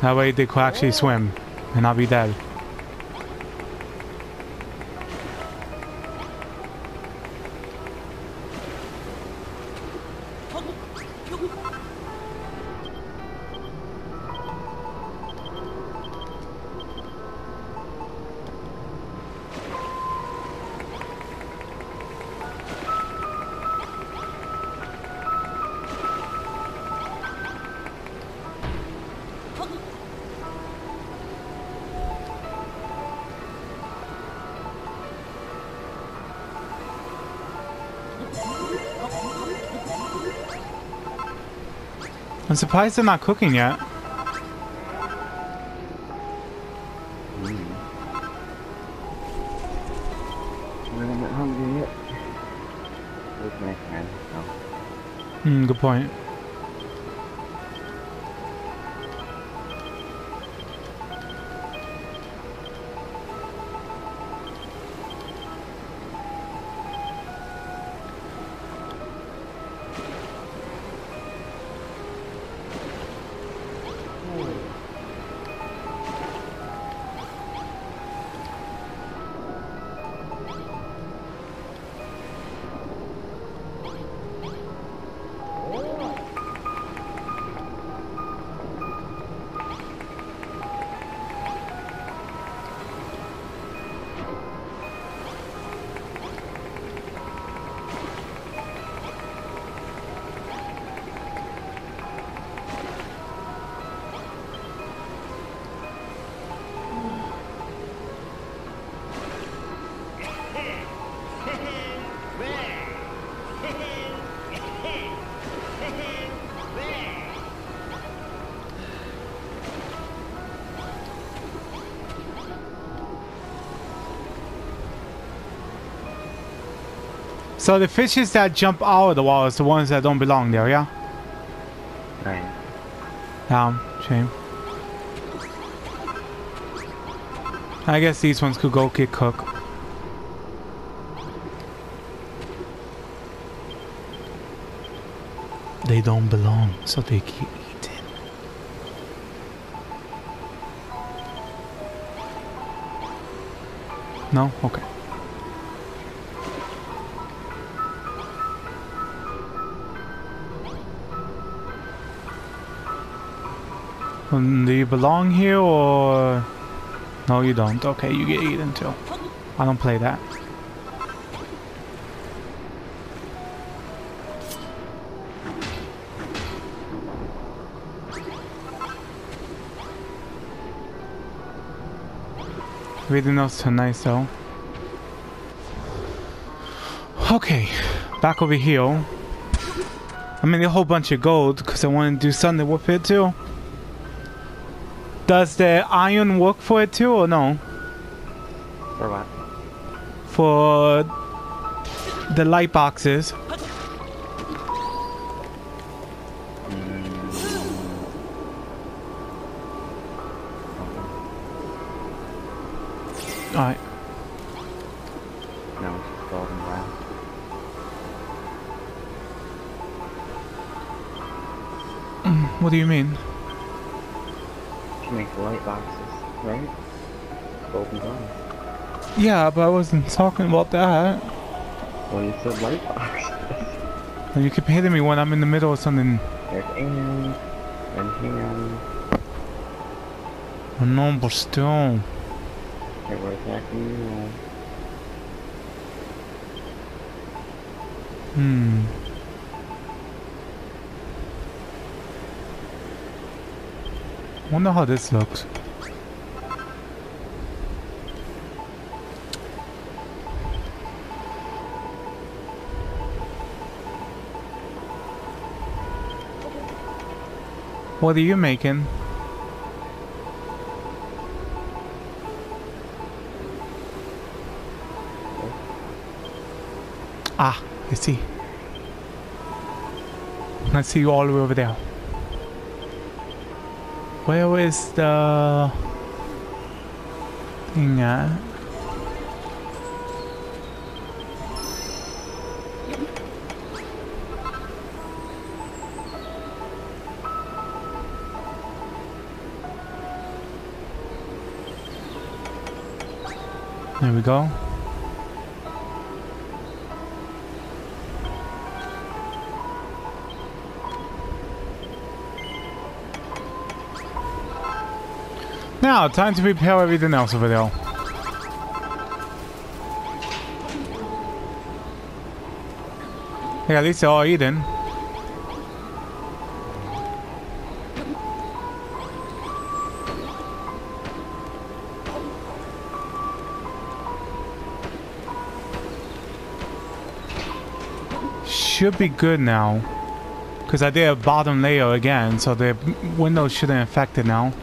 That way they could actually swim, and I'll be dead. Surprised they're not cooking yet. Mm. We're gonna So the fishes that jump out of the wall is the ones that don't belong there, yeah? Right. Um, shame. I guess these ones could go get cooked. They don't belong, so they get eaten. No? Okay. Um, do you belong here or... No, you don't. Okay, you get eaten too. I don't play that. Everything else so nice though. Okay, back over here. I mean a whole bunch of gold because I want to do something with it too. Does the iron work for it too or no? For what? For the light boxes. Mm. Alright. No, it's just golden glass. Mm, what do you mean? Yeah, but I wasn't talking about that. Well, you said light boxes. You keep hitting me when I'm in the middle of something. There's ants, and but still. They were attacking you. Hmm. Wonder how this looks. What are you making? Ah, I see. I see you all the way over there. Where is the thing at? There we go. Now, time to prepare everything else over there. Yeah, at least they're all eaten. Should be good now. Because I did a bottom layer again, so the windows shouldn't affect it now.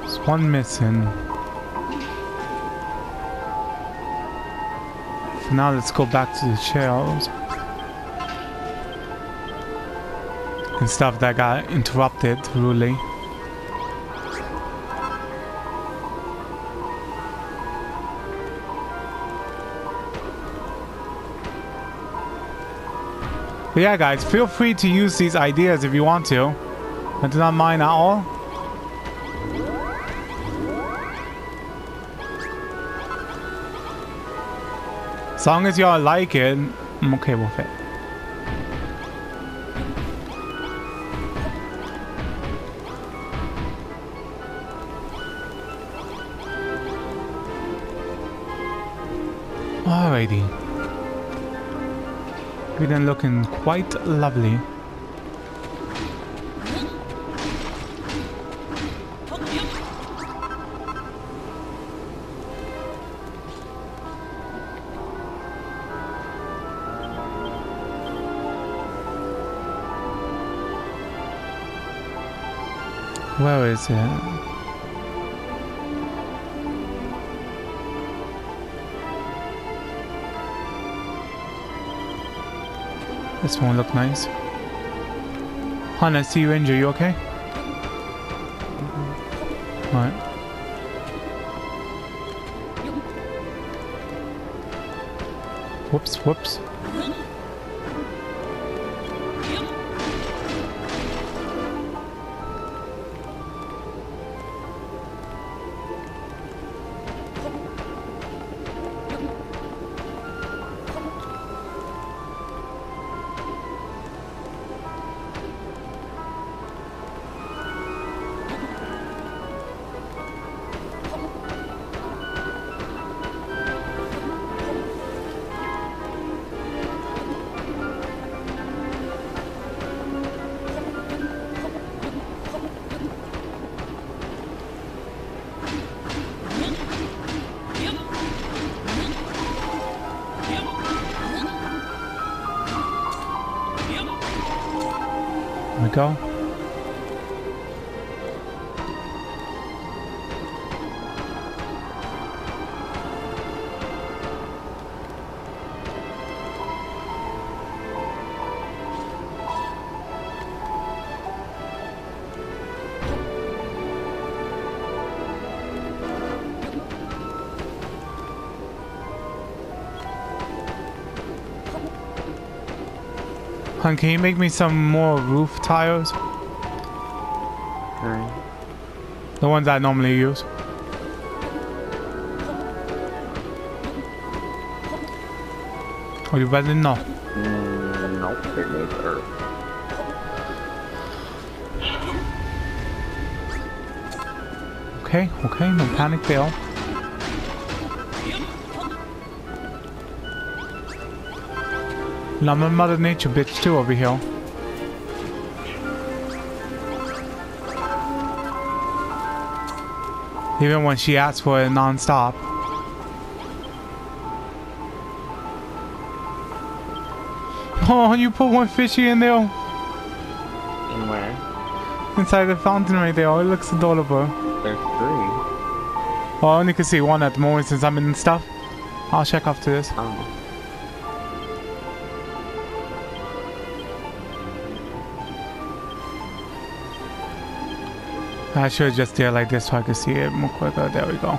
There's one missing. So now let's go back to the shelves. And stuff that got interrupted rudely. But yeah guys, feel free to use these ideas if you want to. I do not mind at all. As long as y'all like it, I'm okay with it. already. then looking quite lovely. Where is it? This one look nice. Hannah, see you injured. You okay? Alright. Whoops, whoops. There Hun, can you make me some more roof tiles? Okay. The ones I normally use. Oh, you better know. Mm, nope, it needs earth. Okay, okay, no panic there. I'm a Mother Nature bitch too over here. Even when she asks for it non-stop. Oh, you put one fishy in there In where? inside the fountain right there. Oh, it looks adorable. There's three. Well, I only can see one at the moment since I'm in stuff. I'll check after this. Oh. I should just do it like this so I can see it more quicker. There we go.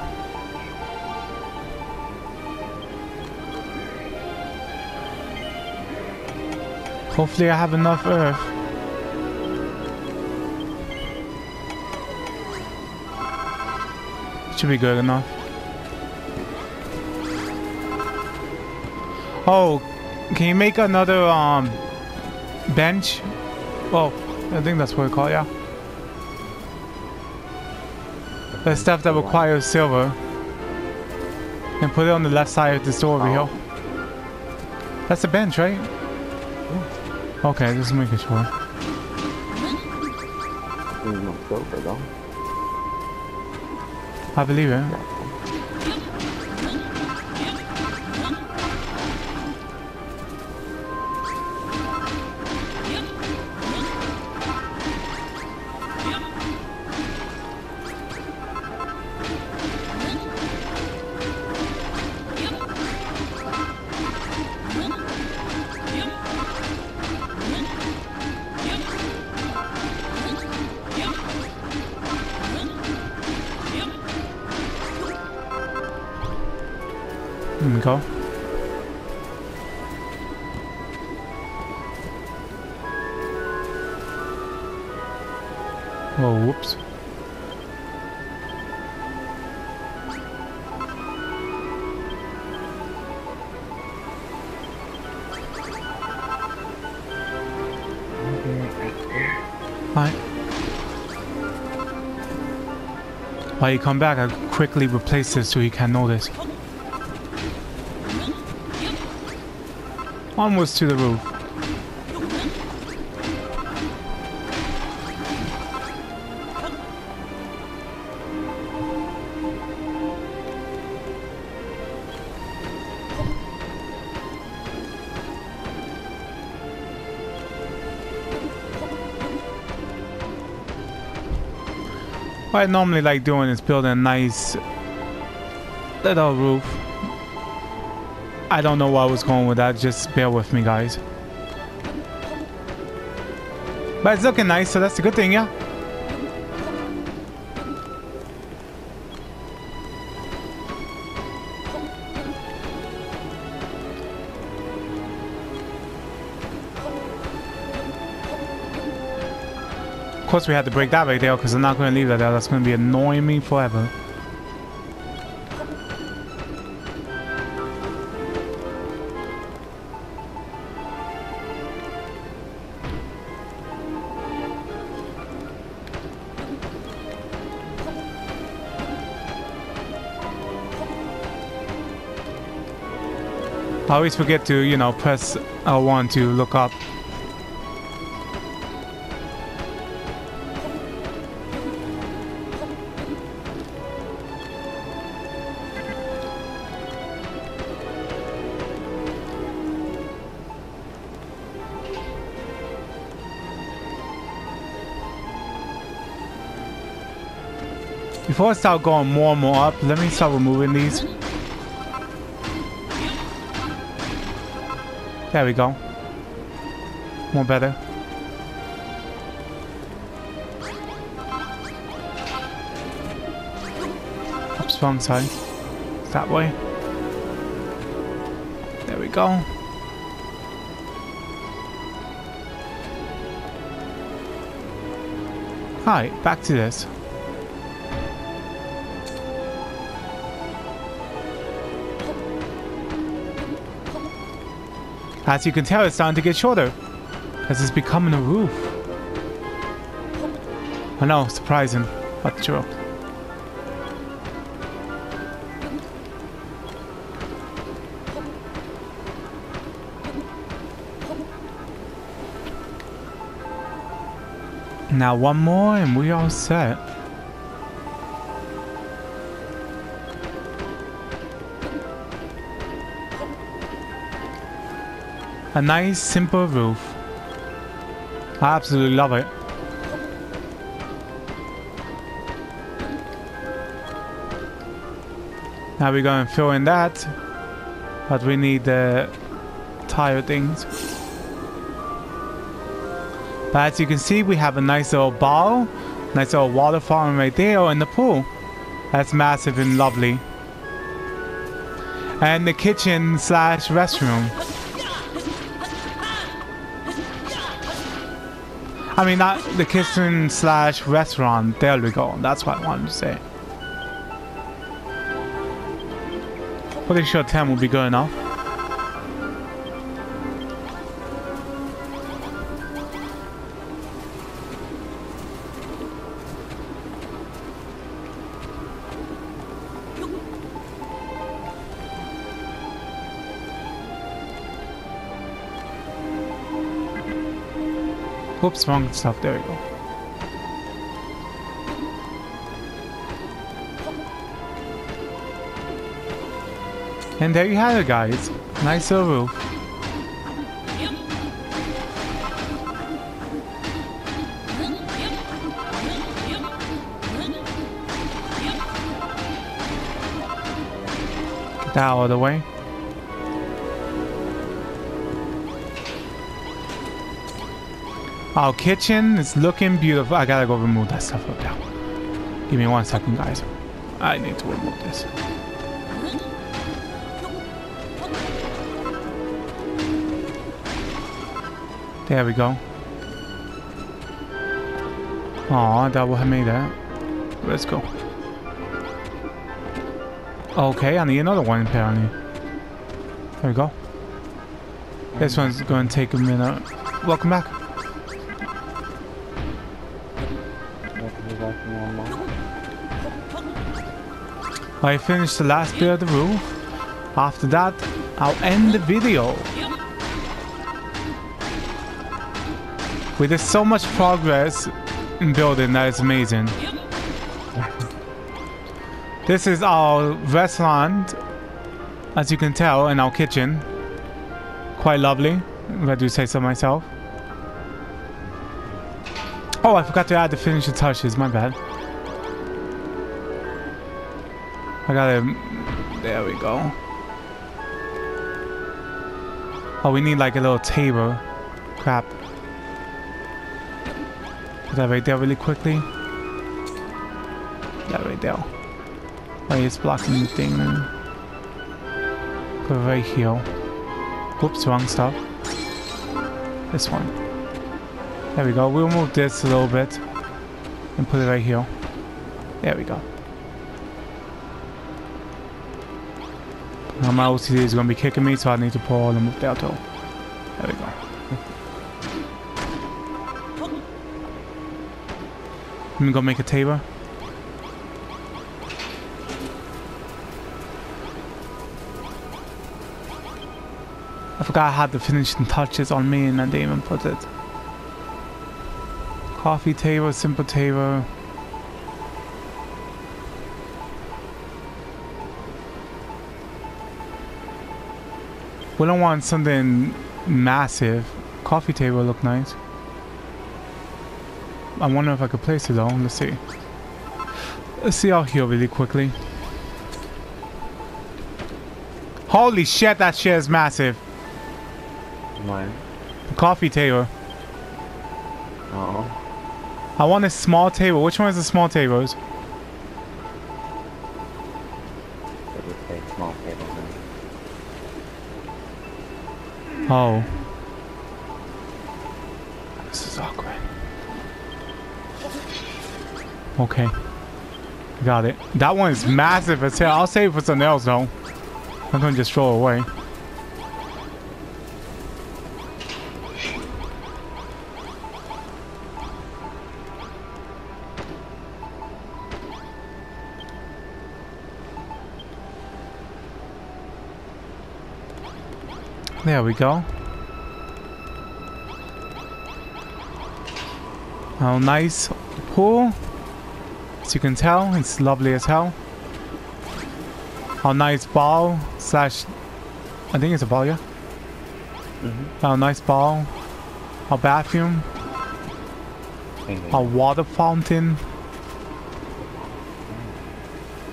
Hopefully I have enough earth. Should be good enough. Oh, can you make another um bench? Oh, I think that's what we call it, yeah. The stuff that requires silver. And put it on the left side of the store over here. That's the bench, right? Okay, just making sure. No. I believe it. Oh, whoops. Alright. While you come back, I'll quickly replace this so you can notice. Almost to the roof. I normally like doing is building a nice little roof. I don't know where I was going with that, just bear with me guys. But it's looking nice, so that's a good thing, yeah? Course we had to break that right there because I'm not going to leave that there. That's going to be annoying me forever. I always forget to, you know, press L1 to look up. Before I start going more and more up, let me start removing these. There we go. More better. Oops, wrong side. That way. There we go. Alright, back to this. As you can tell, it's starting to get shorter. Because it's becoming a roof. Oh, I know, surprising, but true. Now one more and we all set. A nice simple roof. I absolutely love it. Now we're going to fill in that. But we need the tire things. But as you can see, we have a nice little ball. Nice little water fountain right there in the pool. That's massive and lovely. And the kitchen slash restroom. I mean, not the kitchen slash restaurant. There we go. That's what I wanted to say. Pretty sure 10 will be good enough. Oops, wrong stuff. There we go. And there you have it, guys. Nice little roof. Get that out of the way. Our kitchen is looking beautiful. I gotta go remove that stuff up there. Give me one second, guys. I need to remove this. There we go. Aw, that will have made that. Let's go. Okay, I need another one apparently. There we go. This one's to take a minute. Welcome back. I finished the last bit of the roof. After that, I'll end the video. We did so much progress in building that is amazing. this is our restaurant, as you can tell, in our kitchen. Quite lovely, if I do say so myself. Oh, I forgot to add the finishing touches, my bad. I gotta... There we go. Oh, we need like a little table. Crap. Put that right there really quickly. That right there. Wait, it's blocking the thing. Go right here. Whoops, wrong stuff. This one. There we go. We'll move this a little bit. And put it right here. There we go. My OCD is going to be kicking me, so I need to pull the move there too. There we go. Let me go make a table. I forgot I had the finishing touches on me and I didn't even put it. Coffee table, simple table. We don't want something massive. Coffee table look nice. I wonder if I could place it though. Let's see. Let's see out here really quickly. Holy shit, that shit is massive. What? The coffee table. Oh. I want a small table. Which one is the small tables? Oh. This is awkward. Okay. Got it. That one is massive as hell. I'll save it for something else though. I'm gonna just throw it away. There we go. Oh, nice pool. As you can tell, it's lovely as hell. A nice ball slash, I think it's a ball, yeah. Mm-hmm. A nice ball. A bathroom. A water fountain.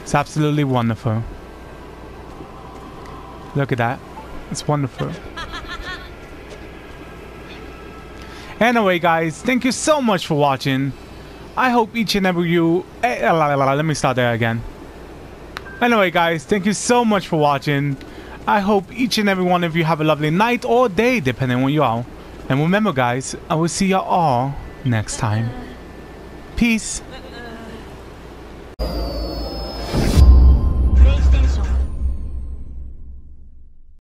It's absolutely wonderful. Look at that. It's wonderful. Anyway, guys, thank you so much for watching. I hope each and every you... eh, Let me start there again. Anyway, guys, thank you so much for watching. I hope each and every one of you have a lovely night or day, depending on where you are. And remember, guys, I will see you all next time. Peace.